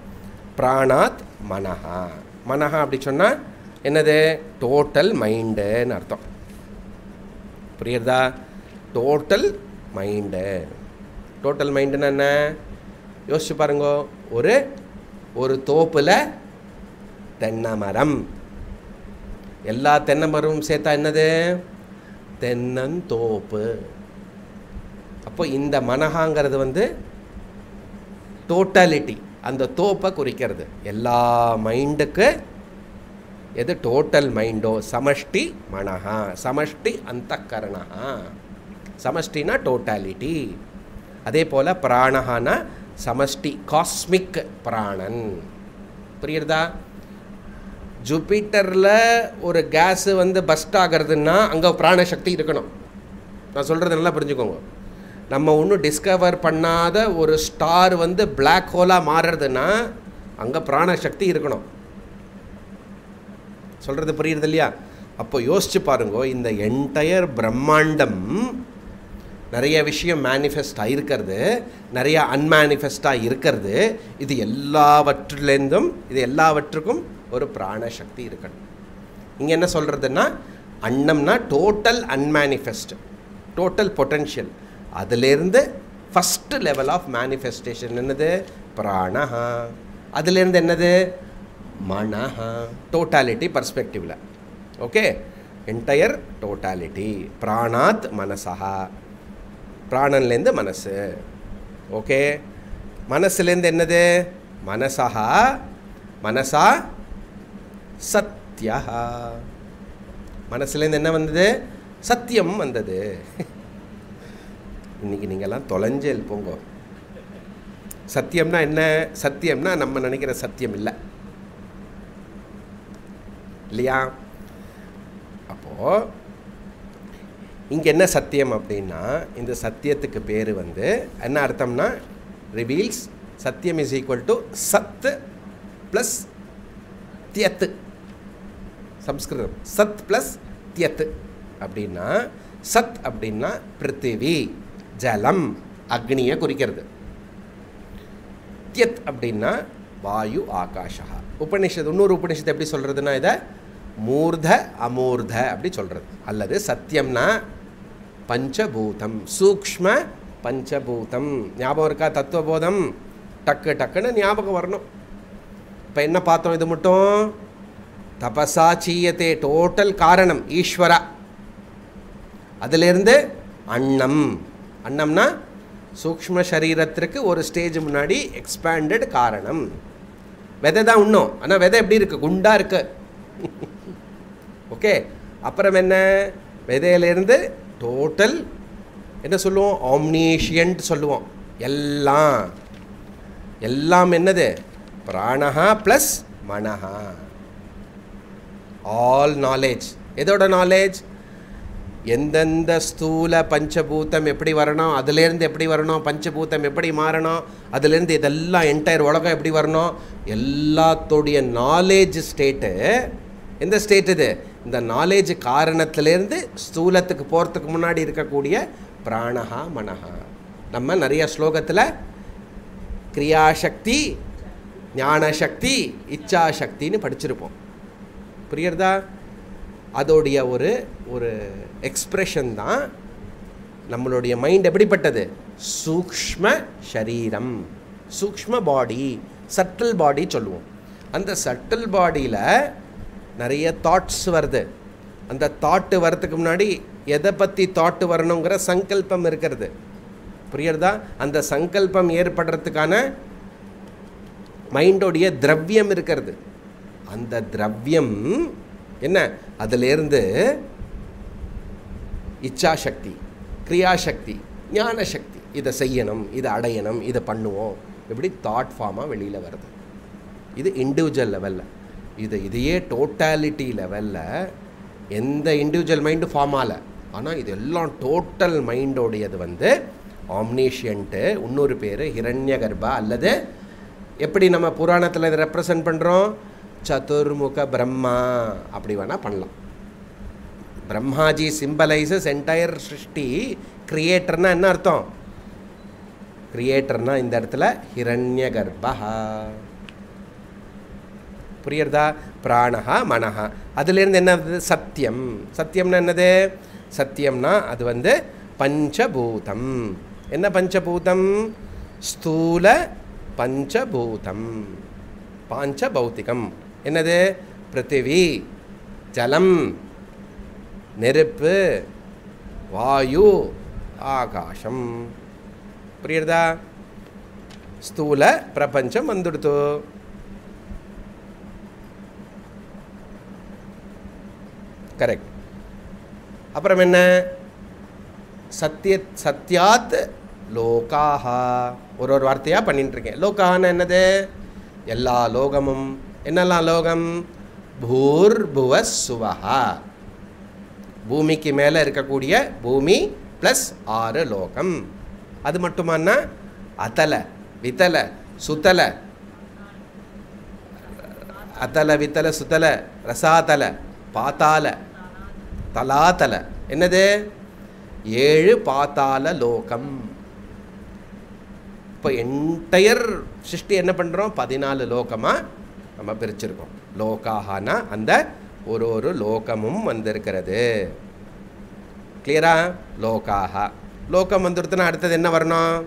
பிராணாத் மனஹா. மனஹா அப்படி சொன்னால் என்னது? டோட்டல் மைண்டுன்னு அர்த்தம். புரியுறதா? டோட்டல் மைண்டு டோட்டல் மைண்டுன்னு என்ன? யோசிச்சு பாருங்க. ஒரு ஒரு தோப்பில் தென்னை மரம். எல்லா தென்னை மரமும் சேர்த்தா என்னது? தென்னந்தோப்பு. அப்போ இந்த மனஹாங்கிறது வந்து டோட்டாலிட்டி அந்த தோப்பை குறிக்கிறது. எல்லா மைண்டுக்கு எது டோட்டல் மைண்டோ சமஷ்டி மனஹா. சமஷ்டி அந்த சமஷ்டினா டோட்டாலிட்டி அதே போல் பிராணஹானா சமஷ்டி காஸ்மிக் பிராணன். புரியுறதா? ஜூபிட்டரில் ஒரு கேஸு வந்து பஸ்ட் ஆகிறதுன்னா அங்கே பிராணசக்தி இருக்கணும். நான் சொல்கிறது நல்லா புரிஞ்சுக்கோங்க. நம்ம ஒன்றும் டிஸ்கவர் பண்ணாத ஒரு ஸ்டார் வந்து பிளாக் ஹோலாக மாறுறதுன்னா அங்கே பிராணசக்தி இருக்கணும். சொல்கிறது புரியுறது இல்லையா? அப்போ யோசிச்சு பாருங்க இந்த என்டையர் பிரம்மாண்டம் நிறைய விஷயம் மேனிஃபெஸ்ட் ஆகிருக்கிறது நிறைய அன்மேனிஃபெஸ்டாக இருக்கிறது. இது எல்லாவற்றிலேருந்தும் இது எல்லாவற்றுக்கும் ஒரு பிராணசக்தி இருக்கணும். இங்கே என்ன சொல்கிறதுன்னா அன்னம்னா டோட்டல் அன்மேனிஃபெஸ்ட் டோட்டல் பொட்டென்ஷியல் அதுலேருந்து ஃபஸ்ட்டு லெவல் ஆஃப் மேனிஃபெஸ்டேஷன் என்னது? பிராணஹா. அதுலேருந்து என்னது? மனஹா. டோட்டாலிட்டி பர்ஸ்பெக்டிவில் ஓகே என்டையர் டோட்டாலிட்டி பிராணாத் மனசா பிராணன்லேருந்து மனசு. ஓகே மனசுலேருந்து என்னது? மனசா மனசா சத்யா மனசுலேருந்து என்ன வந்தது? சத்தியம் வந்தது. இன்னைக்கு நீங்கள்லாம் தொலைஞ்சல் போங்க. சத்தியம்னா என்ன? சத்தியம்னா நம்ம நினைக்கிற சத்தியம் இல்லை. இல்லையா? அப்போது இங்கே என்ன சத்தியம் அப்படின்னா இந்த சத்தியத்துக்கு பேர் வந்து என்ன அர்த்தம்னா ரிவீல்ஸ் சத்தியம் இஸ் ஈக்குவல் டு சத்து ப்ளஸ் தியத்து. சம்ஸ்கிருதம். சத் ப்ளஸ் தியத்து. அப்படின்னா சத் அப்படின்னா பிருத்திவி. ஜலம் அக்னியை குறிக்கிறது. தியத் அப்படின்னா வாயு ஆகாஷா. உபனிஷத் இன்னொரு உபநிஷத்தை எப்படி சொல்கிறதுனா இதை? மூர்த அமூர்த அப்படி சொல்கிறது அல்லது சத்தியம்னா பஞ்சபூதம் சூக்ஷ்ம பஞ்சபூதம். ஞாபகம் இருக்கா? தத்துவபோதம். டக்கு டக்குன்னு ஞாபகம் வரணும். இப்போ என்ன பார்த்தோம் இது மட்டும்? தபசா சீயத்தே டோட்டல் காரணம் ஈஸ்வரா. அதிலிருந்து அன்னம். அன்னம்னா சூக்ஷ்ம சரீரத்திற்கு ஒரு ஸ்டேஜ் முன்னாடி எக்ஸ்பேண்டட் காரணம். விதை தான் இன்னும் ஆனால் விதை எப்படி இருக்குது குண்டாக இருக்கு. ஓகே அப்புறம் என்ன? விதையிலேருந்து டோட்டல் என்ன சொல்லுவோம்? ஆம்னேஷியன்ட் சொல்லுவோம். எல்லாம். எல்லாம் என்னது? பிராணஹா ப்ளஸ் மனஹா. ஆல் நாலேஜ் எதோட நாலேஜ் எந்தெந்த ஸ்தூல பஞ்சபூதம் எப்படி வரணும் அதுலேருந்து எப்படி வரணும் பஞ்சபூதம் எப்படி மாறணும் அதுலேருந்து இதெல்லாம் என்டையர் உலகம் எப்படி வரணும் எல்லாத்தோடைய நாலேஜ் ஸ்டேட்டு எந்த ஸ்டேட் இது? இந்த நாலேஜ் காரணத்திலேருந்து ஸ்தூலத்துக்கு போகிறதுக்கு முன்னாடி இருக்கக்கூடிய பிராணஹா மனஹா. நம்ம நிறைய ஸ்லோகத்தில் கிரியாசக்தி ஞானசக்தி இச்சாசக்தின்னு படிச்சிருப்போம். புரியுறதா அதோடைய ஒரு ஒரு எக்ஸ்ப்ரெஷன் தான் நம்மளுடைய மைண்ட் எப்படிப்பட்டது? சூக்ஷ்ம சரீரம். சூக்ஷ்ம பாடி சட்டில் பாடி சொல்லுவோம். அந்த சட்டில் பாடியில் நிறைய தாட்ஸ் வருது. அந்த தாட்டு வரத்துக்கு முன்னாடி எதை பற்றி தாட்டு வரணுங்கிற சங்கல்பம் இருக்கிறது. புரியுறதா அந்த சங்கல்பம் ஏற்படுறதுக்கான மைண்டோடைய திரவியம் இருக்கிறது. அந்த திரவியம் என்ன? அதிலேருந்து இச்சாசக்தி கிரியாசக்தி ஞானசக்தி இதை செய்யணும் இதை அடையணும் இதை பண்ணுவோம். இப்படி தாட் ஃபார்மாக வெளியில் வருது. இது இண்டிவிஜுவல் லெவலில் இது இதையே டோட்டாலிட்டி லெவலில் எந்த இண்டிவிஜுவல் மைண்டு ஃபார்ம் ஆகலை ஆனால் இது எல்லாம் டோட்டல் மைண்டோடையது வந்து ஆம்னேஷியன்ட்டு இன்னொரு பேர் ஹிரண்ய கர்ப்பா அல்லது எப்படி நம்ம புராணத்தில் இதை ரெப்ரசன்ட் பண்ணுறோம் சதுர்முக பிரம்மா. அப்படி வேணால் பண்ணலாம். பிரம்மாஜி சிம்பலைசஸ் என்டையர் சிருஷ்டி. கிரியேட்டர்னா என்ன அர்த்தம்? கிரியேட்டர்னா இந்த இடத்துல ஹிரண்ய கர்ப்பா. புரியுறதா? பிராணஹா மனஹா. அதுலேருந்து என்ன சத்தியம். சத்தியம்னா என்னது? சத்தியம்னா அது வந்து பஞ்சபூதம். என்ன பஞ்சபூதம்? ஸ்தூல பஞ்சபூதம். பாஞ்ச பௌத்திகம் என்னது? பிருத்திவி ஜலம் நெருப்பு வாயு ஆகாசம் புரியுறதா? ஸ்தூல பிரபஞ்சம் வந்துடுத்து. கரெக்ட் அப்புறம் என்ன? சத்திய சத்யாத் லோகாஹா. ஒரு ஒரு வார்த்தையாக பண்ணிட்டுருக்கேன். லோகான்னு என்னது? எல்லா லோகமும். என்னெல்லாம் லோகம்? பூர்புவ சுவஹா. பூமிக்கு மேலே இருக்கக்கூடிய பூமி ப்ளஸ் ஆறு லோகம். அது மட்டுமான்னா அதல வித்தல சுத்தல. அதல வித்தல சுத்தல ரசாதல பாத்தால தலாதல என்னது? ஏழு பாத்தால லோகம். இப்போ என்டையர் சிருஷ்டி என்ன பண்ணுறோம் பதினாலு லோகமாக நம்ம பிரிச்சிருக்கோம். லோகாகனா அந்த ஒரு ஒரு லோகமும் வந்திருக்கிறது. கிளியரா லோகாக லோகம் வந்துடுத்துனா அடுத்தது என்ன வரணும்?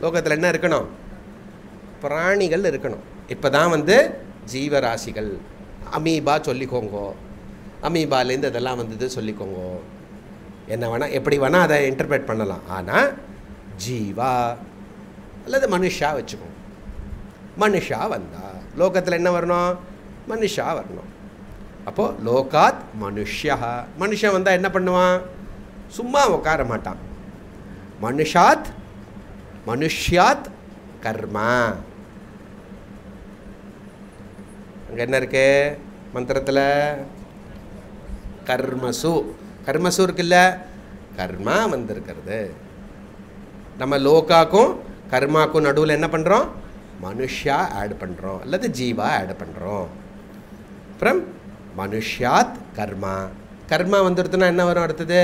லோகத்தில் என்ன இருக்கணும்? பிராணிகள் இருக்கணும். இப்போ தான் வந்து ஜீவராசிகள். அமீபா சொல்லிக்கோங்கோ. அமீபாலேருந்து இதெல்லாம் வந்தது சொல்லிக்கோங்க. என்ன வேணால் எப்படி வேணால் அதை இன்டர்பிரேட் பண்ணலாம். ஆனால் ஜீவா அல்லது மனுஷா வச்சுக்கோங்க. மனுஷா வந்தா லோகத்தில் என்ன வரணும்? மனுஷா வரணும். அப்போது லோகாத் மனுஷ்யா. மனுஷன் வந்தால் என்ன பண்ணுவான்? சும்மா உட்கார மாட்டான். மனுஷாத் மனுஷ்யாத் கர்மா. அங்கே என்ன இருக்கு? மந்திரத்தில் கர்மசு. கர்மசு இருக்குல்ல? கர்மா வந்திருக்கிறது. நம்ம லோகாக்கும் கர்மாக்கும் நடுவில் என்ன பண்ணுறோம் மனுஷ்யா ஆட் பண்ணுறோம் அல்லது ஜீவா ஆட் பண்ணுறோம் அப்புறம் மனுஷ்யாத் கர்மா. கர்மா வந்துடுத்துனா என்ன வரும் அடுத்தது?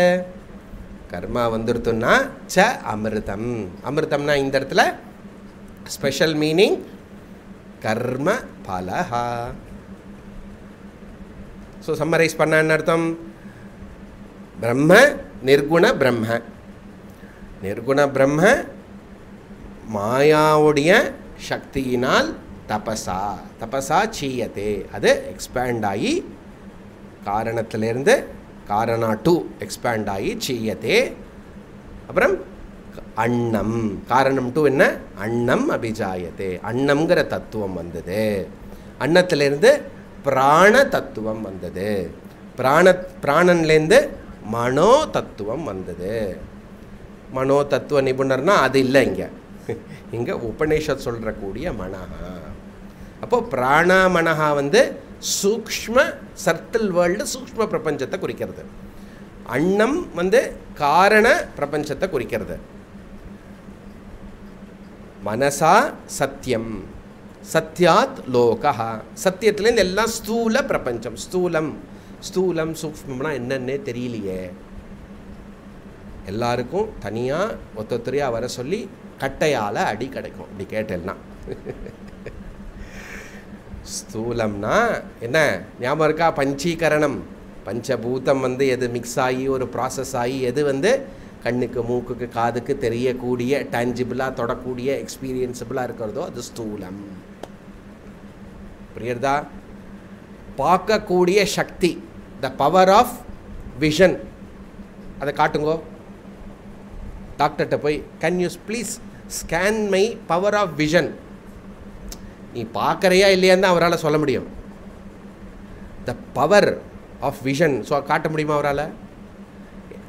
கர்மா வந்துடுத்துன்னா ச அமிர்தம். அமிர்தம்னா இந்த இடத்துல ஸ்பெஷல் மீனிங் கர்ம பலஹா. ஸோ சம்மரைஸ் பண்ண என்ன அர்த்தம்? பிரம்ம நிர்குண பிரம்ம. நிர்குண பிரம்ம மாயாவுடைய சக்தியினால் தபசா தபசா சீயத்தே அது எக்ஸ்பேண்ட் ஆகி காரணத்திலிருந்து காரணா டூ எக்ஸ்பேண்ட் ஆகி சீயத்தே அப்புறம் அன்னம். காரணம் டூ என்ன? அன்னம் அபிஜாயத்தே அண்ணம்ங்கிற தத்துவம் வந்தது. அன்னத்திலேருந்து பிராண தத்துவம் வந்தது. பிராண பிராணன்லேருந்து மனோ தத்துவம் வந்தது. மனோ தத்துவ நிபுணர்னா அது இல்லை இங்கே. இங்கே உபநிஷத் சொல்கிறக்கூடிய மனஹா. அப்போது பிராணா மனஹா வந்து சூக்ஷ்ம சர்க்கிள் வேர்ல்டு சூக்ஷ்ம பிரபஞ்சத்தை குறிக்கிறது. அன்னம் வந்து காரண பிரபஞ்சத்தை குறிக்கிறது. மனசா சத்தியம் சத்யாத் லோகா சத்தியத்துலேருந்து எல்லாம் ஸ்தூல பிரபஞ்சம். ஸ்தூலம். ஸ்தூலம் சூக்மம்னா என்னன்னே தெரியலையே. எல்லாருக்கும் தனியாக ஒத்தொத்தரையாக வர சொல்லி கட்டையால் அடி கிடைக்கும். இப்படி கேட்டேன்னா. ஸ்தூலம்னா என்ன? ஞாபகம் இருக்கா? பஞ்சீகரணம். பஞ்சபூதம் வந்து எது மிக்ஸ் ஆகி ஒரு ப்ராசஸ் ஆகி எது வந்து கண்ணுக்கு மூக்குக்கு காதுக்கு தெரியக்கூடிய டேஞ்சிபிளாக தொடக்கூடிய எக்ஸ்பீரியன்ஸபிளாக இருக்கிறதோ அது ஸ்தூலம். புரியுறதா? பார்க்கக்கூடிய சக்தி த பவர் ஆஃப் விஷன் அதை காட்டுங்கோ. டாக்டர்கிட்ட போய் can use please scan my power of vision நீ பார்க்குறையா இல்லையான்னு தான் அவரால் சொல்ல முடியும். The power of vision so காட்ட முடியுமா அவரால்?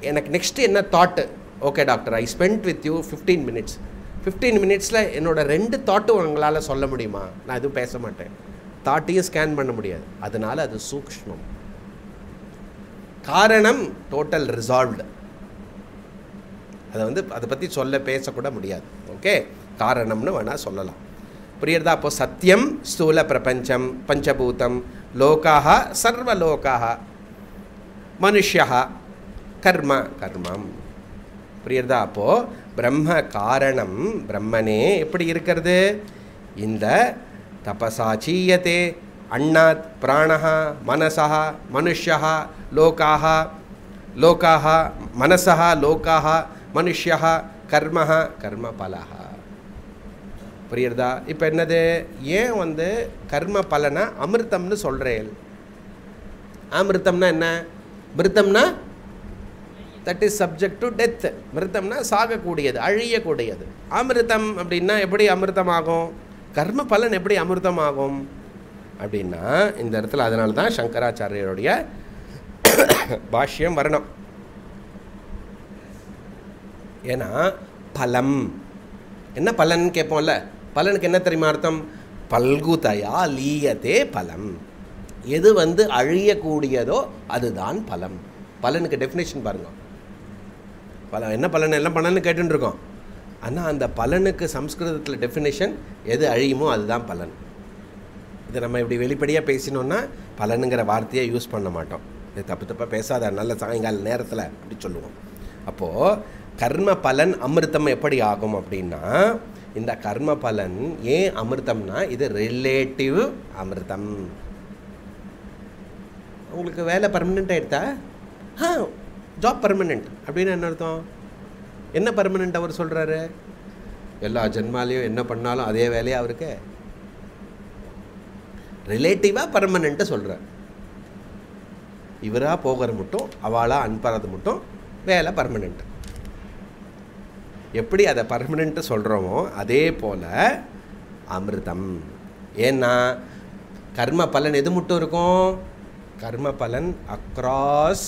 எனக்கு நெக்ஸ்ட்டு என்ன thought okay doctor I spend with you fifteen minutes fifteen மினிட்ஸில் என்னோட ரெண்டு தாட்டும் உங்களால் சொல்ல முடியுமா? நான் எதுவும் பேச மாட்டேன். தாட்டையும் ஸ்கேன் பண்ண முடியாது. அதனால் அது சூக்ஷ்மம். காரணம் டோட்டல் ரிசால்வ்டு அதை வந்து அதை பற்றி சொல்ல பேசக்கூட முடியாது. ஓகே காரணம்னு வேணால் சொல்லலாம். புரியுறதா அப்போ சத்தியம் ஸ்தூல பிரபஞ்சம் பஞ்சபூதம் லோக்காக சர்வலோக்காக மனுஷா கர்ம கர்மம். புரியுறதா அப்போது பிரம்ம காரணம் பிரம்மனே எப்படி இருக்கிறது? இந்த தபசா சீயத்தே அண்ணாத் பிராணः மனசः லோக்காக லோக்காக மனசா லோக்காக மனுஷா கர்ம கர்ம கர்மபலः புரியுறதா? இப்போ என்னது? ஏன் வந்து கர்ம பலனை அமிர்தம்னு சொல்கிறேன் அமிர்தம்னா என்ன? மிருத்தம்னா that is subject to death மிருத்தம்னா சாகக்கூடியது அழியக்கூடியது. அமிர்தம் அப்படின்னா எப்படி அமிர்தமாகும்? கர்ம பலன் எப்படி அமிர்தமாகும்? அப்படின்னா இந்த இடத்துல அதனால தான் சங்கராச்சாரியருடைய பாஷ்யம் வரணும். ஏன்னா பலம். என்ன பலன் கேட்போம்ல? பலனுக்கு என்ன தெரியுமா அர்த்தம்? பல்குதயா லீயதே பலம். எது வந்து அழியக்கூடியதோ அதுதான் பலம். பலனுக்கு டெஃபினேஷன் பாருங்க. பலம் என்ன பலன்? எல்லாம் பலன்னு கேட்டுருக்கோம் ஆனால் அந்த பலனுக்கு சம்ஸ்கிருதத்தில் டெஃபினேஷன் எது அழியுமோ அதுதான் பலன். இதை நம்ம இப்படி வெளிப்படையாக பேசினோன்னா பலனுங்கிற வார்த்தையை யூஸ் பண்ண மாட்டோம். இது தப்பு தப்பாக பேசாத நல்ல சாயங்கால நேரத்தில் அப்படி சொல்லுவோம். அப்போது கர்ம பலன் அமிர்தம் எப்படி ஆகும் அப்படின்னா இந்த கர்ம பலன் ஏன் அமிர்தம்னா இது ரிலேட்டிவ் அமிர்தம். உங்களுக்கு வேலை பர்மனெண்ட் ஆயிடுதா ஆ ஜாப் பர்மனெண்ட் அப்படின்னு என்ன அர்த்தம்? என்ன பர்மனெண்ட் அவர் சொல்கிறாரு எல்லா ஜென்மாலையும் என்ன பண்ணாலும் அதே வேலையாக அவருக்கு? ரிலேட்டிவாக பர்மனெண்ட்டை சொல்கிறார் இவராக போகிறது மட்டும் அவளாக அனுப்புறது மட்டும் வேலை பர்மனெண்ட் எப்படி அதை பர்மனெண்ட்டு சொல்கிறோமோ அதே போல் அமிர்தம். ஏன்னா கர்ம பலன் எது மட்டும் இருக்கும்? கர்ம பலன் அக்ராஸ்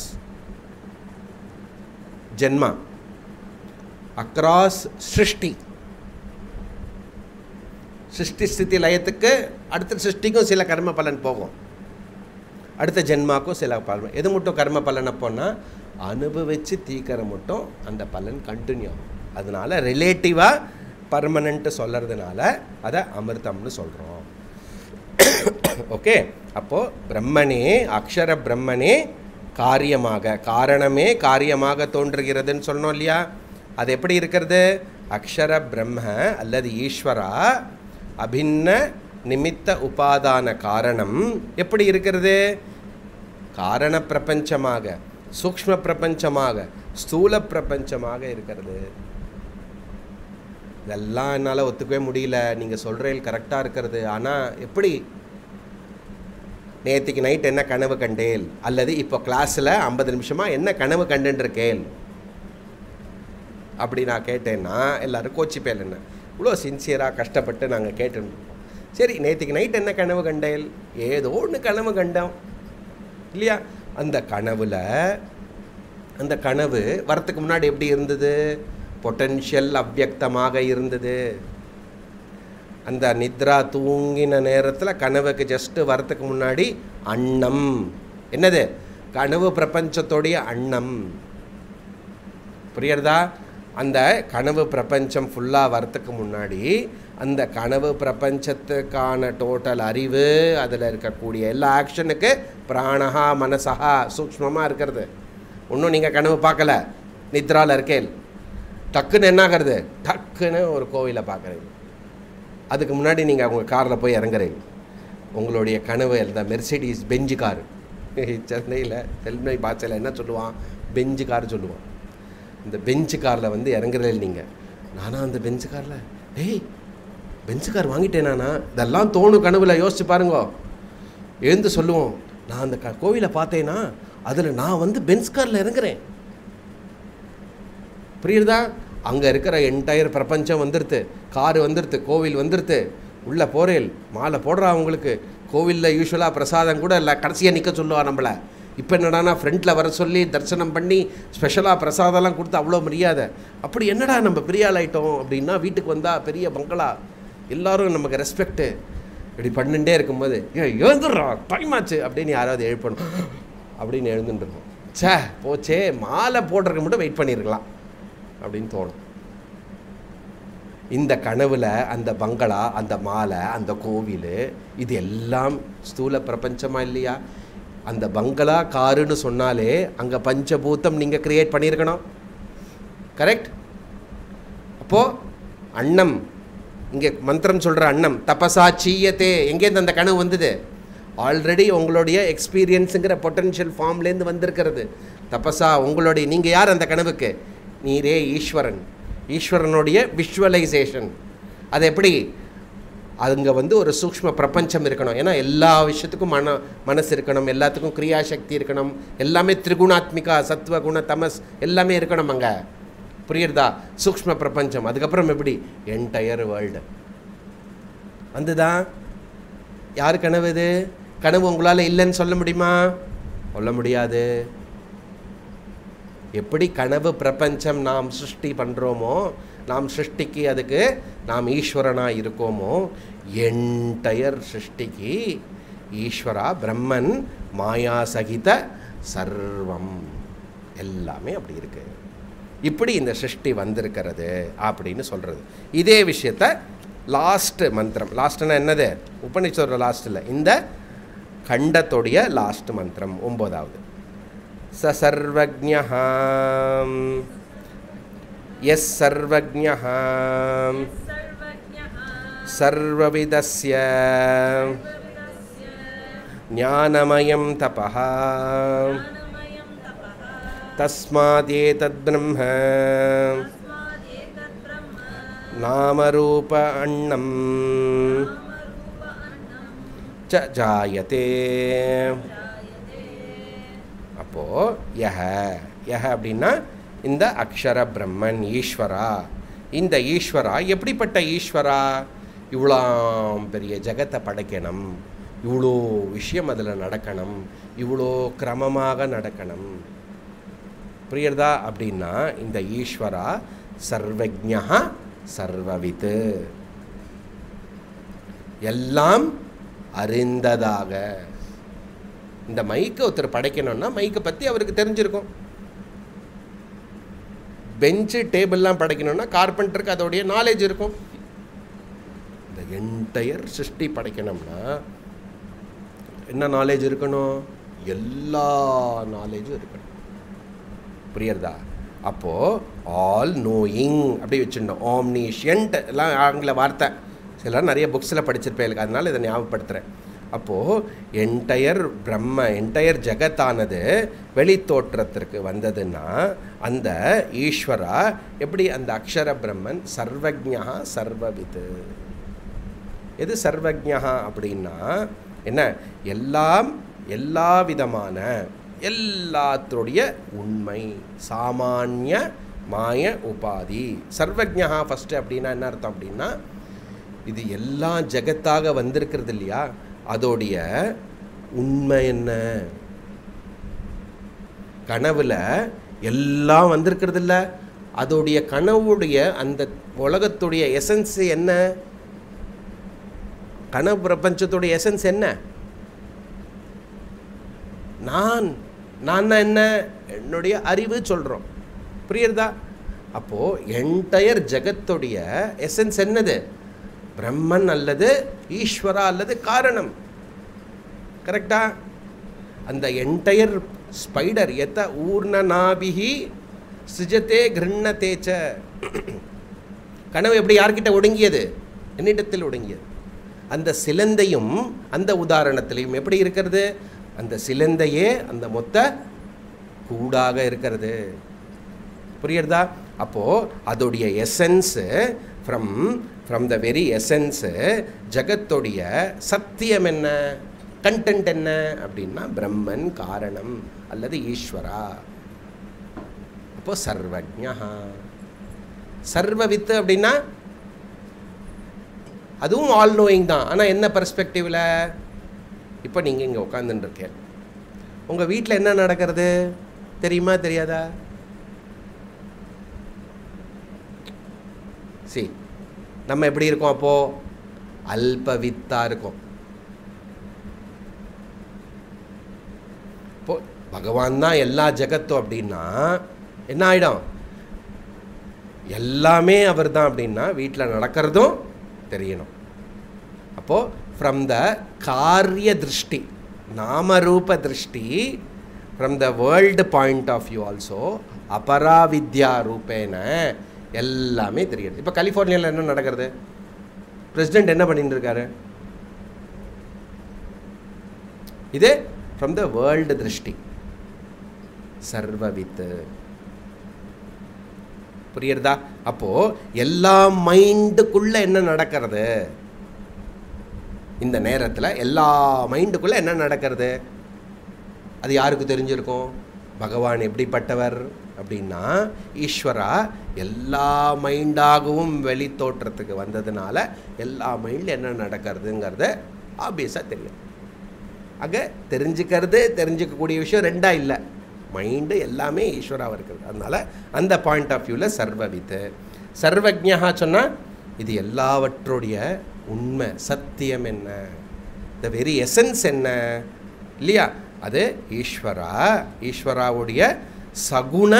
ஜென்மா. அக்ராஸ் சிருஷ்டி. சிருஷ்டி ஸ்திதி லயத்துக்கு அடுத்த சிருஷ்டிக்கும் சில கர்ம பலன் போகும். அடுத்த ஜென்மாக்கும் சில பலன் எது மட்டும் கர்ம பலன் அப்போன்னா அனுபவித்து தீக்கிற மட்டும் அந்த பலன் கண்டினியூ ஆகும். அதனால் ரிலேட்டிவாக பர்மனண்ட்டு சொல்கிறதுனால அதை அமிர்தம்னு சொல்கிறோம் ஓகே அப்போது பிரம்மனே அக்ஷர பிரம்மனே காரியமாக காரணமே காரியமாக தோன்றுகிறதுன்னு சொன்னோம் இல்லையா? அது எப்படி இருக்கிறது? அக்ஷர பிரம்ம அல்லது ஈஸ்வரா அபின்ன நிமித்த உபாதான காரணம் எப்படி இருக்கிறது? காரண பிரபஞ்சமாக சூக்ஷ்ம பிரபஞ்சமாக ஸ்தூல பிரபஞ்சமாக இருக்கிறது. இதெல்லாம் என்னால் ஒத்துக்கவே முடியல. நீங்கள் சொல்கிறீர்கள் கரெக்டாக இருக்கிறது. ஆனால் எப்படி? நேற்றுக்கு நைட் என்ன கனவு கண்டேல்? அல்லது இப்போ கிளாஸில் ஐம்பது நிமிஷமாக என்ன கனவு கண்டுருக்கேன் அப்படி நான் கேட்டேன்னா எல்லோரும் கோச்சிப்பேல் என்ன? இவ்வளோ சின்சியராக கஷ்டப்பட்டு நாங்கள் கேட்டுருந்தோம். சரி நேற்றுக்கு நைட் என்ன கனவு கண்டேல்? ஏதோ ஒன்று கனவு கண்டோம். இல்லையா? அந்த கனவில் அந்த கனவு வரத்துக்கு முன்னாடி எப்படி இருந்தது? பொட்டென்ஷியல் அவ்வக்தமாக இருந்தது. அந்த நித்ரா தூங்கின நேரத்தில் கனவுக்கு ஜஸ்ட்டு வரத்துக்கு முன்னாடி அன்னம். என்னது? கனவு பிரபஞ்சத்தோடைய அன்னம். புரியுறதா அந்த கனவு பிரபஞ்சம் ஃபுல்லாக வரத்துக்கு முன்னாடி அந்த கனவு பிரபஞ்சத்துக்கான டோட்டல் அறிவு அதில் இருக்கக்கூடிய எல்லா ஆக்ஷனுக்கு பிராணஹா மனசஹா சூக்ஷ்மமாக இருக்கிறது. இன்னும் நீங்கள் கனவு பார்க்கல. நித்ராவில் இருக்கேன் டக்குன்னு என்ன ஆகிறது டக்குன்னு ஒரு கோவிலை பார்க்குறீங்க. அதுக்கு முன்னாடி நீங்கள் அவங்க காரில் போய் இறங்குறீங்க. உங்களுடைய கனவு இந்த மெர்சிடிஸ் பெஞ்சு கார். சென்னையில் செல்மை பாச்சையில் என்ன சொல்லுவான்? பெஞ்சு கார் சொல்லுவான். இந்த பெஞ்சு காரில் வந்து இறங்குறதில்ல நீங்கள் நானா அந்த பெஞ்சு காரில்? டேய் பெஞ்சு கார் வாங்கிட்டேனானா இதெல்லாம் தோணும் கனவில் யோசிச்சு பாருங்க. எழுந்து சொல்லுவோம் நான் அந்த க கோவிலை பார்த்தேன்னா அதில் நான் வந்து பென்ஸ் காரில் இறங்குறேன். புரியுறதா அங்கே இருக்கிற என்டையர் பிரபஞ்சம் வந்துடுது காரு வந்துடுது கோவில் வந்துடுது உள்ளே போரேல் மாலை போடுறா அவங்களுக்கு. கோவிலில் யூஸ்வலாக பிரசாதம் கூட இல்லை கடைசியாக நிற்க சொல்லுவா நம்மளை. இப்போ என்னடானா ஃப்ரெண்டில் வர சொல்லி தரிசனம் பண்ணி ஸ்பெஷலாக பிரசாதம்லாம் கொடுத்து அவ்வளோ மரியாதை. அப்படி என்னடா நம்ம பெரிய ஆள் அப்படின்னா வீட்டுக்கு வந்தால் பெரிய பங்களா. எல்லோரும் நமக்கு ரெஸ்பெக்ட்டு இப்படி பண்ணிட்டே இருக்கும்போது ஏ எழுந்துடுறா டைம் ஆச்சு. அப்படின்னு யாராவது எழுப்பணும். அப்படின்னு எழுந்துட்டுருக்கோம் ச்சே போச்சே மாலை போடுறதுக்கு மட்டும் வெயிட் பண்ணியிருக்கலாம் அப்படின்னு தோணும். இந்த கனவில் அந்த பங்களா அந்த மாலை அந்த கோவில் இது எல்லாம் ஸ்தூல பிரபஞ்சமா இல்லையா? அந்த பங்களா காருன்னு சொன்னாலே அங்கே பஞ்சபூத்தம் நீங்கள் கிரியேட் பண்ணியிருக்கணும். கரெக்ட் அப்போது அன்னம் இங்கே மந்திரம் சொல்கிற அன்னம் தபசா சீயத்தே எங்கேருந்து அந்த கனவு வந்தது? ஆல்ரெடி உங்களுடைய எக்ஸ்பீரியன்ஸுங்கிற பொட்டன்ஷியல் ஃபார்ம்லேருந்து வந்திருக்கிறது. தபசா உங்களுடைய நீங்கள் யார் அந்த கனவுக்கு? நீரே ஈஸ்வரன். ஈஸ்வரனுடைய விஷுவலைசேஷன் அது எப்படி? அங்கே வந்து ஒரு சூக்ஷ்ம பிரபஞ்சம் இருக்கணும். ஏன்னா எல்லா விஷயத்துக்கும் மன மனசு இருக்கணும் எல்லாத்துக்கும் கிரியாசக்தி இருக்கணும். எல்லாமே திரிகுணாத்மிகா சத்துவ குண தமஸ் எல்லாமே இருக்கணும் அங்கே. புரியுறதா? சூக்ஷ்ம பிரபஞ்சம். அதுக்கப்புறம் எப்படி? என்டையர் வேர்ல்டு வந்துதான். யார் கனவு இது? கனவு உங்களால் இல்லைன்னு சொல்ல முடியுமா? சொல்ல முடியாது. எப்படி கனவு பிரபஞ்சம் நாம் சிருஷ்டி பண்ணுறோமோ நாம் சிருஷ்டிக்கு அதுக்கு நாம் ஈஸ்வரனாக இருக்கோமோ என்டையர் சிருஷ்டிக்கு ஈஸ்வரா பிரம்மன் மாயா சகித சர்வம். எல்லாமே அப்படி இருக்குது இப்படி இந்த சிருஷ்டி வந்திருக்கிறது அப்படின்னு சொல்கிறது இதே விஷயத்த லாஸ்ட்டு மந்திரம் லாஸ்ட்டுன்னா என்னது? உபனிஷத்தோட லாஸ்ட் இல்லை. இந்த கண்டத்துடைய லாஸ்ட் மந்திரம் ஒம்போதாவது स सर्वज्ञः। यः सर्वज्ञः। सर्वविदस्य। ज्ञानमयं तपः। तस्मादेतद्ब्रह्म। नामरूप अण्णं च जायते। அப்போது யஹ. யஹ அப்படின்னா இந்த அக்ஷர பிரம்மன் ஈஸ்வரா. இந்த ஈஸ்வரா எப்படிப்பட்ட ஈஸ்வரா? இவ்வளோ பெரிய ஜெகத்தை படைக்கணும். இவ்வளோ விஷயம் அதில் நடக்கணும். இவ்வளோ கிரமமாக நடக்கணும். புரியுறதா அப்படின்னா இந்த ஈஸ்வரா சர்வஜா சர்வவித்து. எல்லாம் அறிந்ததாக. இந்த மைக்கை ஒருத்தர் படைக்கணும்னா மைக்கை பற்றி அவருக்கு தெரிஞ்சிருக்கும். பெஞ்சு டேபிள்லாம் படைக்கணும்னா கார்பெண்டருக்கு அதோடைய நாலேஜ் இருக்கும். இந்த என்டையர் சிருஷ்டி படைக்கணும்னா என்ன நாலேஜ் இருக்கணும்? எல்லா நாலேஜும் இருக்கணும். புரியுறதா? அப்போது ஆல் நோயிங் அப்படி வச்சுருந்தோம் ஆம்னிஷியன்ட் எல்லாம் ஆங்கில வார்த்தை. சிலர் நிறைய புக்ஸில் படிச்சிருப்பேன் அதனால இதை ஞாபகப்படுத்துகிறேன் அப்போது என்டையர் பிரம்ம என்டையர் ஜெகத்தானது வெளித்தோற்றத்திற்கு வந்ததுன்னா அந்த ஈஸ்வரா எப்படி அந்த அக்ஷர பிரம்மன் சர்வஜா சர்வவிது? எது சர்வஜா அப்படின்னா என்ன? எல்லாம் எல்லா விதமான எல்லாத்துடைய உண்மை சாமானிய மாய உபாதி. சர்வஜா ஃபஸ்ட்டு அப்படின்னா என்ன அர்த்தம் அப்படின்னா இது எல்லா ஜெகத்தாக வந்திருக்கிறது இல்லையா? அதோடைய உண்மை என்ன? கனவில் எல்லாம் வந்திருக்கிறது இல்லை அதோடைய கனவுடைய அந்த உலகத்துடைய எசன்ஸ் என்ன? கனவு பிரபஞ்சத்துடைய எசன்ஸ் என்ன? நான் நான் என்ன? என்னுடைய அறிவு சொல்கிறோம் புரியுறதா? அப்போது என்டையர் ஜெகத்துடைய எசன்ஸ் என்னது? பிரம்மன் அல்லது ஈஸ்வரா அல்லது காரணம். கரெக்டா? அந்த என்டையர் ஸ்பைடர் எத்த ஊர்ணநாபிகி சிஜத்தே கிருண்ணத்தேச்ச கனவு எப்படி யார்கிட்ட ஒடுங்கியது? என்னிடத்தில் ஒடுங்கியது. அந்த சிலந்தையும் அந்த உதாரணத்திலையும் எப்படி இருக்கிறது? அந்த சிலந்தையே அந்த மொத்த கூடாக இருக்கிறது. புரியுறதா அப்போது அதோடைய essence from from the very essence ஜகத்தோடைய சத்தியம் என்ன? கண்டென்ட் என்ன? அப்படின்னா பிரம்மன் காரணம் அல்லது ஈஸ்வரா. அப்போ சர்வஜா சர்வவித்து அப்படின்னா அதுவும் ஆல் நோயிங் தான். ஆனால் என்ன பர்ஸ்பெக்டிவில் இப்போ நீங்கள் இங்கே உட்காந்துட்டு இருக்கேன் உங்கள் வீட்டில் என்ன நடக்கிறது? தெரியுமா தெரியாதா? சி நம்ம எப்படி இருக்கோம் அப்போது அல்பவித்தாக இருக்கும். இப்போ பகவான் தான் எல்லா ஜெகத்தும் அப்படின்னா என்ன ஆயிடும்? எல்லாமே அவர் தான் அப்படின்னா வீட்டில் நடக்கிறதும் தெரியணும். அப்போது ஃப்ரம் த காரிய திருஷ்டி நாமரூப திருஷ்டி from the world point of view also அபராவித்யா ரூபேன எல்லாமே தெரியுது இப்போ கலிஃபோர்னியாவில் என்ன நடக்கிறது? பிரசிடெண்ட் என்ன பண்ணிட்டு இருக்காரு இது ஃப்ரம் த வேர்ல்டு திருஷ்டி. சர்வவித்து. புரியுறதா அப்போது எல்லா மைண்டுக்குள்ளே என்ன நடக்கிறது? இந்த நேரத்தில் எல்லா மைண்டுக்குள்ளே என்ன நடக்கிறது? அது யாருக்கு தெரிஞ்சிருக்கும்? பகவான் எப்படிப்பட்டவர்? அப்படின்னா ஈஸ்வரா எல்லா மைண்டாகவும் வெளி தோற்றத்துக்கு வந்ததுனால எல்லா மைண்டில் என்ன நடக்கிறதுங்கிறத ஆப்வியஸாக தெரியும். அங்கே தெரிஞ்சுக்கிறது தெரிஞ்சுக்கக்கூடிய விஷயம் ரெண்டாக இல்லை. மைண்டு எல்லாமே ஈஸ்வராவாக இருக்கிறது. அதனால் அந்த பாயிண்ட் ஆஃப் வியூவில் சர்வவித்து சர்வஜா சொன்னால் இது எல்லாவற்றுடைய உண்மை சத்தியம் என்ன? த வெரி எசன்ஸ் என்ன? இல்லையா? அது ஈஸ்வரா ஈஸ்வராவுடைய சகுண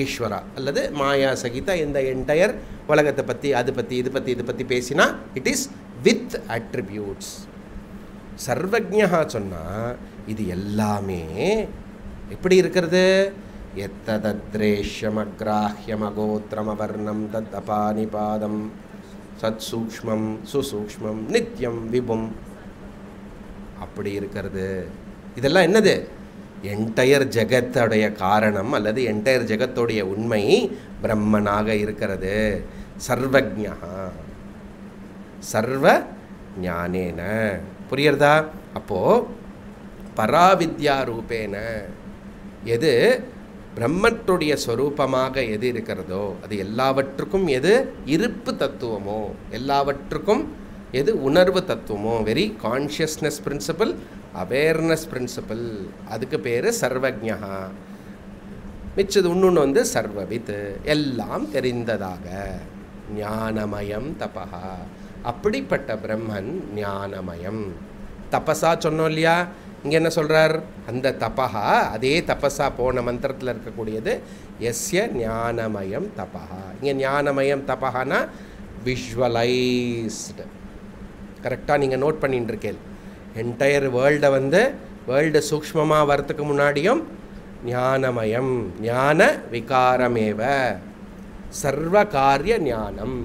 ஈஸ்வரா. அல்லது மாயா சகிதா இந்த என்டையர் உலகத்தை பற்றி அது பற்றி இது பற்றி இது பற்றி பேசினா இட் இஸ் வித் அட்ரிபியூட்ஸ் சர்வஜா சொன்னால் இது எல்லாமே எப்படி இருக்கிறது? எத்ததத்ரேஷ்யமக்ராஹ்யமகோத்திரமவர்ணம் தத் அபானிபாதம் சத் சூக்மம் சுசூக்ஷ்மம் நித்யம் விபும். அப்படி இருக்கிறது. இதெல்லாம் என்னது? என்டையர் ஜெகத்தோடைய காரணம் அல்லது என்டையர் ஜெகத்துடைய உண்மை பிரம்மனாக இருக்கிறது. சர்வஜா சர்வ ஞானேன. புரியுறதா அப்போ பராவித்யா ரூபேன. எது பிரம்மத்துடைய ஸ்வரூபமாக எது இருக்கிறதோ அது எல்லாவற்றுக்கும் எது இருப்பு தத்துவமோ எல்லாவற்றுக்கும் எது உணர்வு தத்துவமோ very consciousness principle awareness principle அதுக்கு பேர் சர்வஜா மிச்சது இன்னொன்று வந்து சர்வவித். எல்லாம் தெரிந்ததாக. ஞானமயம் தபஹா. அப்படிப்பட்ட பிரம்மன் ஞானமயம். தபஸா சொன்னோம் இல்லையா? இங்கே என்ன சொல்கிறார் அந்த தபஹா அதே தபஸா போன மந்திரத்தில் இருக்கக்கூடியது எஸ்ய ஞானமயம் தபஹா. இங்கே ஞானமயம் தபானா விஷுவலைஸ்டு கரெக்டாக நீங்கள் நோட் பண்ணிட்டு இருக்கேன். என்டையர் வேர்ல்டை வந்து வேர்ல்டு சூக்ஷ்மமாக வரத்துக்கு முன்னாடியும் ஞானமயம் ஞான விகாரமேவ. சர்வ காரிய ஞானம்.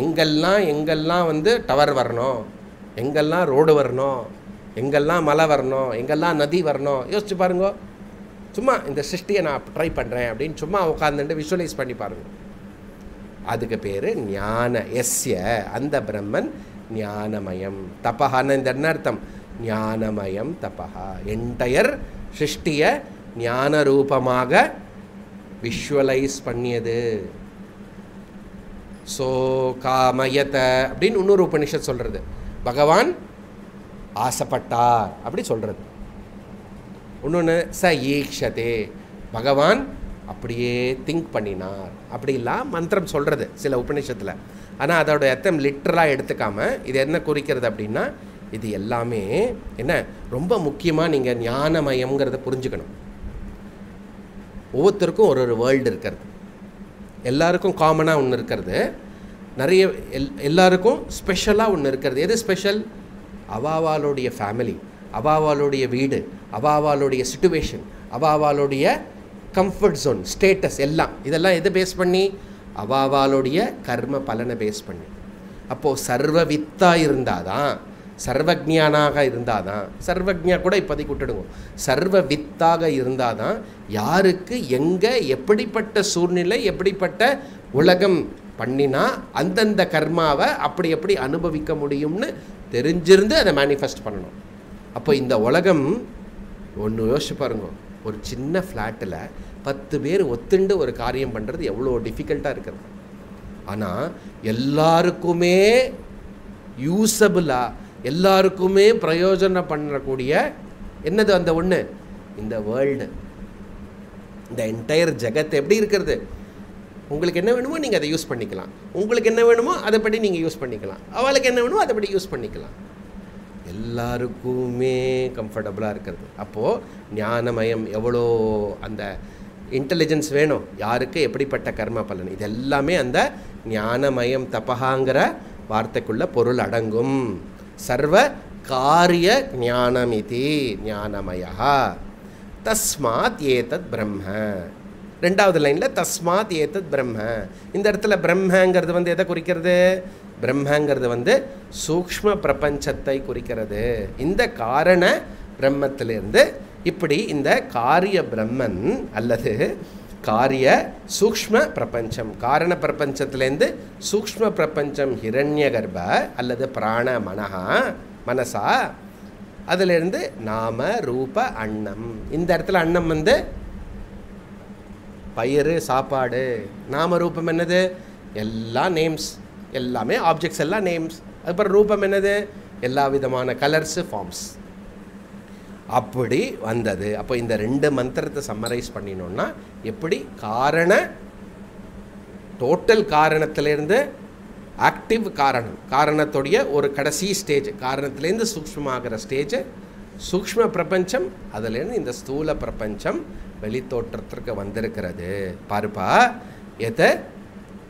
எங்கெல்லாம் எங்கெல்லாம் வந்து டவர் வரணும் எங்கெல்லாம் ரோடு வரணும் எங்கெல்லாம் மலை வரணும் எங்கெல்லாம் நதி வரணும் யோசிச்சு பாருங்க. சும்மா இந்த சிருஷ்டியை நான் ட்ரை பண்ணுறேன் அப்படின்னு சும்மா உட்காந்துட்டு விஷுவலைஸ் பண்ணி பாருங்க. அதுக்கு பேர் ஞான எஸ்ய அந்த பிரம்மன் ஞானமயம் தபஹான்னு இந்த என்ன அர்த்தம்? ஞானமயம் தபஹா. என்டையர் சிருஷ்டியை ஞான ரூபமாக விஷுவலைஸ் பண்ணியது. ஸோ காமயத அப்படின்னு இன்னொரு உபனிஷத் சொல்கிறது பகவான் ஆசைப்பட்டார் அப்படி சொல்கிறது இன்னொன்று ச ஈக்ஷதே. பகவான் அப்படியே திங்க் பண்ணினார். அப்படிலாம் மந்திரம் சொல்கிறது சில உபநிஷத்தில். ஆனால் அதோடய அர்த்தம் லிட்ரலாக எடுத்துக்காமல் இது என்ன குறிக்கிறது அப்படின்னா இது எல்லாமே என்ன ரொம்ப முக்கியமாக நீங்கள் ஞானமயம்ங்கிறத புரிஞ்சுக்கணும். ஒவ்வொருத்தருக்கும் ஒரு ஒரு வேர்ல்டு இருக்கிறது. எல்லாருக்கும் காமனாக ஒன்று இருக்கிறது. நிறைய எல் எல்லாருக்கும் ஸ்பெஷலாக ஒன்று இருக்கிறது. எது ஸ்பெஷல் அவாவாளுடைய ஃபேமிலி அவாவாளுடைய வீடு அவாவாளுடைய சுச்சுவேஷன் அவாவாளுடைய கம்ஃபர்ட் ஜோன் ஸ்டேட்டஸ் எல்லாம். இதெல்லாம் எதை பேஸ் பண்ணி? அவாவாலுடைய கர்ம பலனை பேஸ் பண்ணி. அப்போது சர்வ வித்தாக இருந்தால் தான் சர்வஜானாக இருந்தால் தான் சர்வஜா கூட இப்போதைக்கு விட்டுடுங்க. சர்வ வித்தாக இருந்தால் தான் யாருக்கு எங்கே எப்படிப்பட்ட சூழ்நிலை எப்படிப்பட்ட உலகம் பண்ணினா அந்தந்த கர்மாவை அப்படி எப்படி அனுபவிக்க முடியும்னு தெரிஞ்சிருந்து அதை மேனிஃபெஸ்ட் பண்ணணும். அப்போ இந்த உலகம் ஒன்று யோசிச்சு பாருங்க. ஒரு சின்ன ஃப்ளாட்டில் பத்து பேர் ஒத்துண்டு ஒரு காரியம் பண்ணுறது எவ்வளோ டிஃபிகல்ட்டாக இருக்கிறது ஆனால் எல்லாருக்குமே யூஸபிளாக எல்லாருக்குமே பிரயோஜனம் பண்ணக்கூடிய என்னது அந்த ஒன்று இந்த வேர்ல்டு இந்த என்டையர் ஜெகத் எப்படி இருக்கிறது? உங்களுக்கு என்ன வேணுமோ நீங்கள் அதை யூஸ் பண்ணிக்கலாம். உங்களுக்கு என்ன வேணுமோ அதைப்படி நீங்கள் யூஸ் பண்ணிக்கலாம். அவளுக்கு என்ன வேணுமோ அதைப்படி யூஸ் பண்ணிக்கலாம். எல்லாருக்குமே கம்ஃபர்டபுளாக இருக்கிறது. அப்போது ஞானமயம் எவ்வளோ அந்த இன்டெலிஜென்ஸ் வேணும். யாருக்கு எப்படிப்பட்ட கர்ம பலன்? இது எல்லாமே அந்த ஞானமயம் தபகாங்கிற வார்த்தைக்குள்ள பொருள் அடங்கும். சர்வ காரிய ஞானமிதி ஞானமயா தஸ்மாத் ஏதத் பிரம்ம. ரெண்டாவது லைனில் தஸ்மாத் ஏதத் பிரம்ம. இந்த இடத்துல பிரம்மங்கிறது வந்து எதை குறிக்கிறது? பிரம்மங்கிறது வந்து சூக்ஷ்ம பிரபஞ்சத்தை குறிக்கிறது. இந்த காரண பிரம்மத்திலிருந்து இப்படி இந்த காரிய பிரம்மன் அல்லது காரிய சூக்ஷ்ம பிரபஞ்சம் காரண பிரபஞ்சத்திலேருந்து சூக்ஷ்ம பிரபஞ்சம் ஹிரண்ய கர்ப்ப அல்லது பிராண மனஹா மனசா? அதிலிருந்து நாம ரூப அன்னம். இந்த இடத்துல அன்னம் வந்து பயிறு சாப்பாடு. நாம ரூபம் என்னது? எல்லா நேம்ஸ் எல்லாமே ஆப்ஜெக்ட்ஸ் எல்லாம் நேம்ஸ் அதுக்கப்புறம் ரூபம் என்னது? எல்லா விதமான கலர்ஸு ஃபார்ம்ஸ் அப்படி வந்தது. அப்போ இந்த ரெண்டு மந்திரத்தை சம்மரைஸ் பண்ணினோம்னா எப்படி? காரண டோட்டல் காரணத்திலேருந்து ஆக்டிவ் காரணம். காரணத்துடைய ஒரு கடைசி ஸ்டேஜ் காரணத்திலேருந்து சூக்ஷ்மமாகிற ஸ்டேஜ் சூக்ஷ்ம பிரபஞ்சம் அதுலேருந்து இந்த ஸ்தூல பிரபஞ்சம் வெளித்தோற்றத்திற்கு வந்திருக்கிறது. பாருப்பா எதை?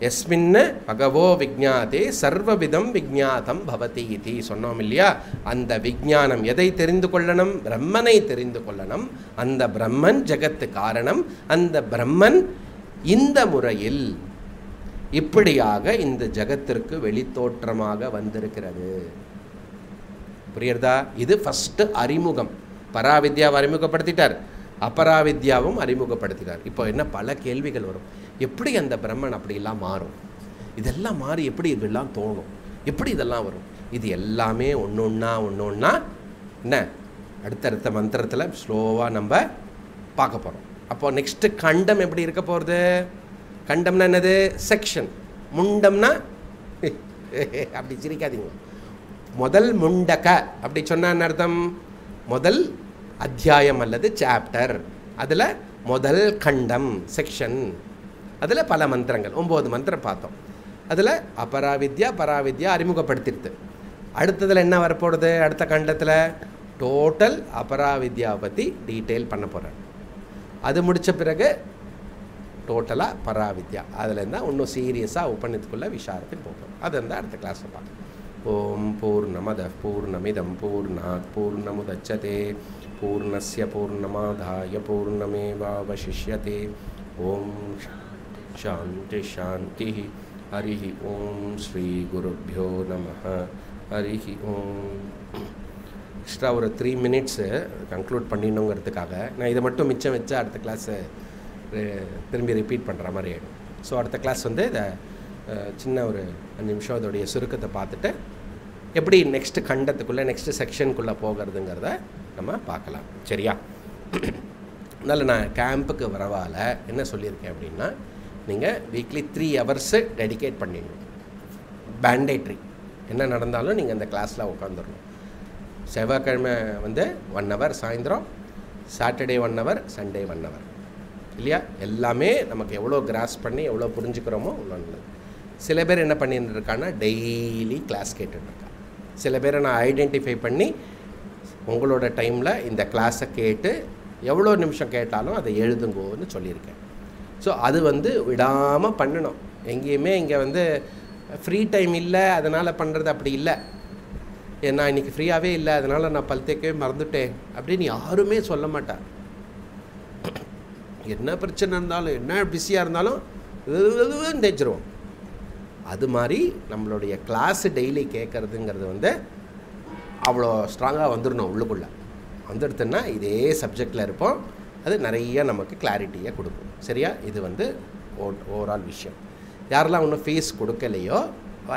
எஸ்மின் பகவோ விஜாதே சர்வவிதம் விஜாதம் பவதி இது. சொன்னோம் இல்லையா? அந்த விஜானம் எதை தெரிந்து கொள்ளணும்? பிரம்மனை தெரிந்து கொள்ளணும். அந்த பிரம்மன் ஜெகத்து காரணம். அந்த பிரம்மன் இந்த முறையில் இப்படியாக இந்த ஜகத்திற்கு வெளித்தோற்றமாக வந்திருக்கிறது. புரியுறதா இது ஃபஸ்ட்டு அறிமுகம். பராவித்யாவை அறிமுகப்படுத்திட்டார். அபராவித்யாவும் அறிமுகப்படுத்தினார் இப்போ என்ன பல கேள்விகள் வரும். எப்படி அந்த பிரம்மன் அப்படிலாம் மாறும்? இதெல்லாம் மாறி எப்படி இதெல்லாம் தோணும் எப்படி இதெல்லாம் வரும்? இது எல்லாமே ஒன்று ஒன்றா ஒன்று ஒன்றா என்ன? அடுத்தடுத்த மந்திரத்தில் ஸ்லோவாக நம்ம பார்க்க போகிறோம் அப்போ நெக்ஸ்ட்டு கண்டம் எப்படி இருக்க போகிறது கண்டம்னா என்னது? செக்ஷன் முண்டம்னா அப்படி சிரிக்காதீங்க. முதல் முண்டக. அப்படி சொன்னால் அர்த்தம்? முதல் அத்தியாயம் அல்லது சாப்டர் அதில் முதல் கண்டம் செக்ஷன் அதில் பல மந்திரங்கள். ஒம்பது மந்திரம் பார்த்தோம். அதில் அபராவித்யா பராவித்யா அறிமுகப்படுத்திடுது அடுத்ததில் என்ன வரப்போடுது அடுத்த கண்டத்தில் டோட்டல் அபராவித்யாவை பற்றி டீட்டெயில் பண்ண போகிறேன் அது முடித்த பிறகு டோட்டலாக பராவித்யா. அதில் இருந்தால் இன்னும் சீரியஸாக உபநித்துக்குள்ள விசாரத்தில் போகிறோம் அது இருந்தால் அடுத்த கிளாஸில் பார்க்கலாம் ஓம் பூர்ணமத பூர்ணமிதம் பூர்ணாத் பூர்ணமுதச்சதே. பூர்ணஸ்ய பூர்ணமாதாய பூர்ணமேவாவசிஷ்யதே. ஓம் சாந்தி சாந்தி ஹரி ஓம் ஸ்ரீ குருभ्यो நம ஹரி ஓம் எக்ஸ்ட்ரா ஒரு த்ரீ மினிட்ஸு கன்க்ளூட் பண்ணிடணுங்கிறதுக்காக நான் இதை மட்டும் மிச்சம் வச்சா அடுத்த கிளாஸு திரும்பி ரிப்பீட் பண்ணுற மாதிரி ஆகிடும் ஸோ அடுத்த கிளாஸ் வந்து இதை சின்ன ஒரு அஞ்சு நிமிஷம் அதோடைய சுருக்கத்தை பார்த்துட்டு எப்படி நெக்ஸ்ட் கண்டத்துக்குள்ளே நெக்ஸ்ட் செக்ஷனுக்குள்ளே போகிறதுங்கிறத நம்ம பார்க்கலாம். சரியா? அதனால் நான் கேம்புக்கு வரவால என்ன சொல்லியிருக்கேன் அப்படின்னா நீங்கள் வீக்லி த்ரீ ஹவர்ஸு டெடிகேட் பண்ணிடணும் பேண்டேட்ரி என்ன நடந்தாலும் நீங்கள் அந்த கிளாஸில் உட்காந்துடணும் செவ்வாய்க்கிழமை வந்து ஒன் ஹவர் சாயந்தரம் Saturday one hour Sunday one hour இல்லையா? எல்லாமே நமக்கு எவ்வளோ கிராஸ் பண்ணி எவ்வளோ புரிஞ்சுக்கிறோமோ அவ்வளோ நல்லது. சில பேர் என்ன பண்ணிட்டு டெய்லி கிளாஸ் கேட்டுட்ருக்கா. சில பேரை நான் ஐடென்டிஃபை பண்ணி உங்களோட டைமில் இந்த கிளாஸை கேட்டு எவ்வளோ நிமிஷம் கேட்டாலும் அதை எழுதுங்கோன்னு சொல்லியிருக்கேன். ஸோ அது வந்து விடாமல் பண்ணணும். எங்கேயுமே இங்கே வந்து ஃப்ரீ டைம் இல்லை அதனால் பண்ணுறது அப்படி இல்லை. ஏன்னா இன்னைக்கு ஃப்ரீயாகவே இல்லை அதனால் நான் பல் தேக்கவே மறந்துட்டேன் அப்படின்னு யாருமே சொல்ல மாட்டார். என்ன பிரச்சனை இருந்தாலும் என்ன பிஸியாக இருந்தாலும் தேய்ச்சிருவோம் அது மாதிரி நம்மளுடைய கிளாஸ் டெய்லி கேட்குறதுங்கிறது வந்து அவ்வளோ ஸ்ட்ராங்காக வந்துடணும் உள்ளுக்குள்ளே. வந்துடுத்துன்னா இதே சப்ஜெக்டில் இருப்போம். அது நிறைய நமக்கு கிளாரிட்டியை கொடுக்கும். சரியா? இது வந்து ஓவரால் விஷயம். யாரெல்லாம் ஒன்றும் ஃபீஸ் கொடுக்கலையோ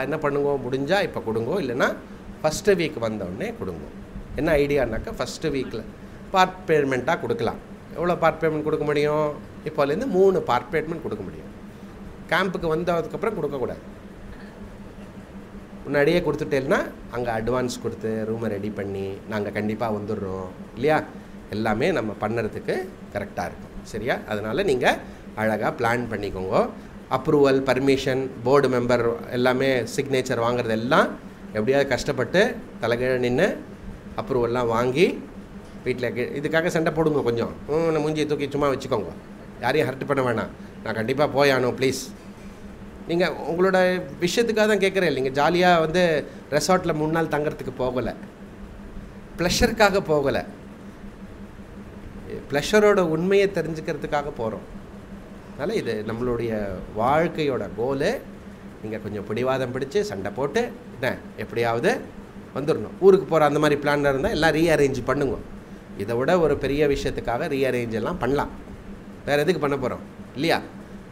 என்ன பண்ணுங்க முடிஞ்சால் இப்போ கொடுங்கோ இல்லைன்னா ஃபஸ்ட்டு வீக் வந்தோடனே கொடுங்க. என்ன ஐடியானாக்கா ஃபஸ்ட்டு வீக்கில் பார்ட் பேமெண்ட்டாக கொடுக்கலாம். எவ்வளோ பார்ட் பேமெண்ட் கொடுக்க முடியும்? இப்போலேருந்து மூணு பார்ட் பேமெண்ட் கொடுக்க முடியும். கேம்புக்கு வந்ததுக்கப்புறம் கொடுக்கக்கூடாது முன்னாடியே கொடுத்துட்டேன்னா அங்கே அட்வான்ஸ் கொடுத்து ரூமை ரெடி பண்ணி நாங்கள் கண்டிப்பாக வந்துடுறோம். இல்லையா? எல்லாமே நம்ம பண்ணுறதுக்கு கரெக்டாக இருக்கும். சரியா? அதனால் நீங்கள் அழகாக பிளான் பண்ணிக்கோங்க. அப்ரூவல் பர்மிஷன் போர்டு மெம்பர் எல்லாமே சிக்னேச்சர் வாங்குறது எல்லாம் எப்படியாவது கஷ்டப்பட்டு தலைகீழ நின்று அப்ரூவல்லாம் வாங்கி வீட்டில் இதுக்காக சண்டை போடுங்க கொஞ்சம். ம், மூஞ்சியை தூக்கி சும்மா வச்சுக்கோங்க. யாரையும் ஹர்ட் பண்ண வேணாம். நான் கண்டிப்பாக போயானோ ப்ளீஸ் நீங்கள் உங்களோட விஷயத்துக்காக தான் கேட்குறேன் நீங்கள் ஜாலியாக வந்து ரெசார்ட்டில் மூணு நாள் தங்குறதுக்கு போகலை. ப்ளஷருக்காக போகலை. ப்ளஷரோட உண்மையை தெரிஞ்சுக்கிறதுக்காக போகிறோம் அதனால் இது நம்மளுடைய வாழ்க்கையோட கோலு நீங்கள் கொஞ்சம் பிடிவாதம் பிடிச்சி சண்டை போட்டு என்ன எப்படியாவது வந்துடணும் ஊருக்கு போகிற அந்த மாதிரி பிளான் இருந்தால் எல்லாம் ரீஅரேஞ்ச் பண்ணுங்க. இதை விட ஒரு பெரிய விஷயத்துக்காக ரீஅரேஞ்ச் எல்லாம் பண்ணலாம். வேறு எதுக்கு பண்ண போகிறோம் இல்லையா?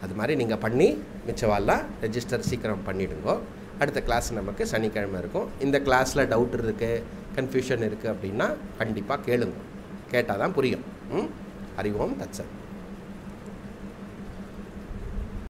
அது மாதிரி நீங்கள் பண்ணி மிச்சவாலாம் ரெஜிஸ்டர் சீக்கிரம் பண்ணிவிடுங்கோ அடுத்த கிளாஸ் நமக்கு சனிக்கிழமை இருக்கும். இந்த கிளாஸில் டவுட் இருக்குது கன்ஃபியூஷன் இருக்குது அப்படின்னா கண்டிப்பாக கேளுங்க. கேட்டால் தான் புரியும். हरि ओं तत्सत्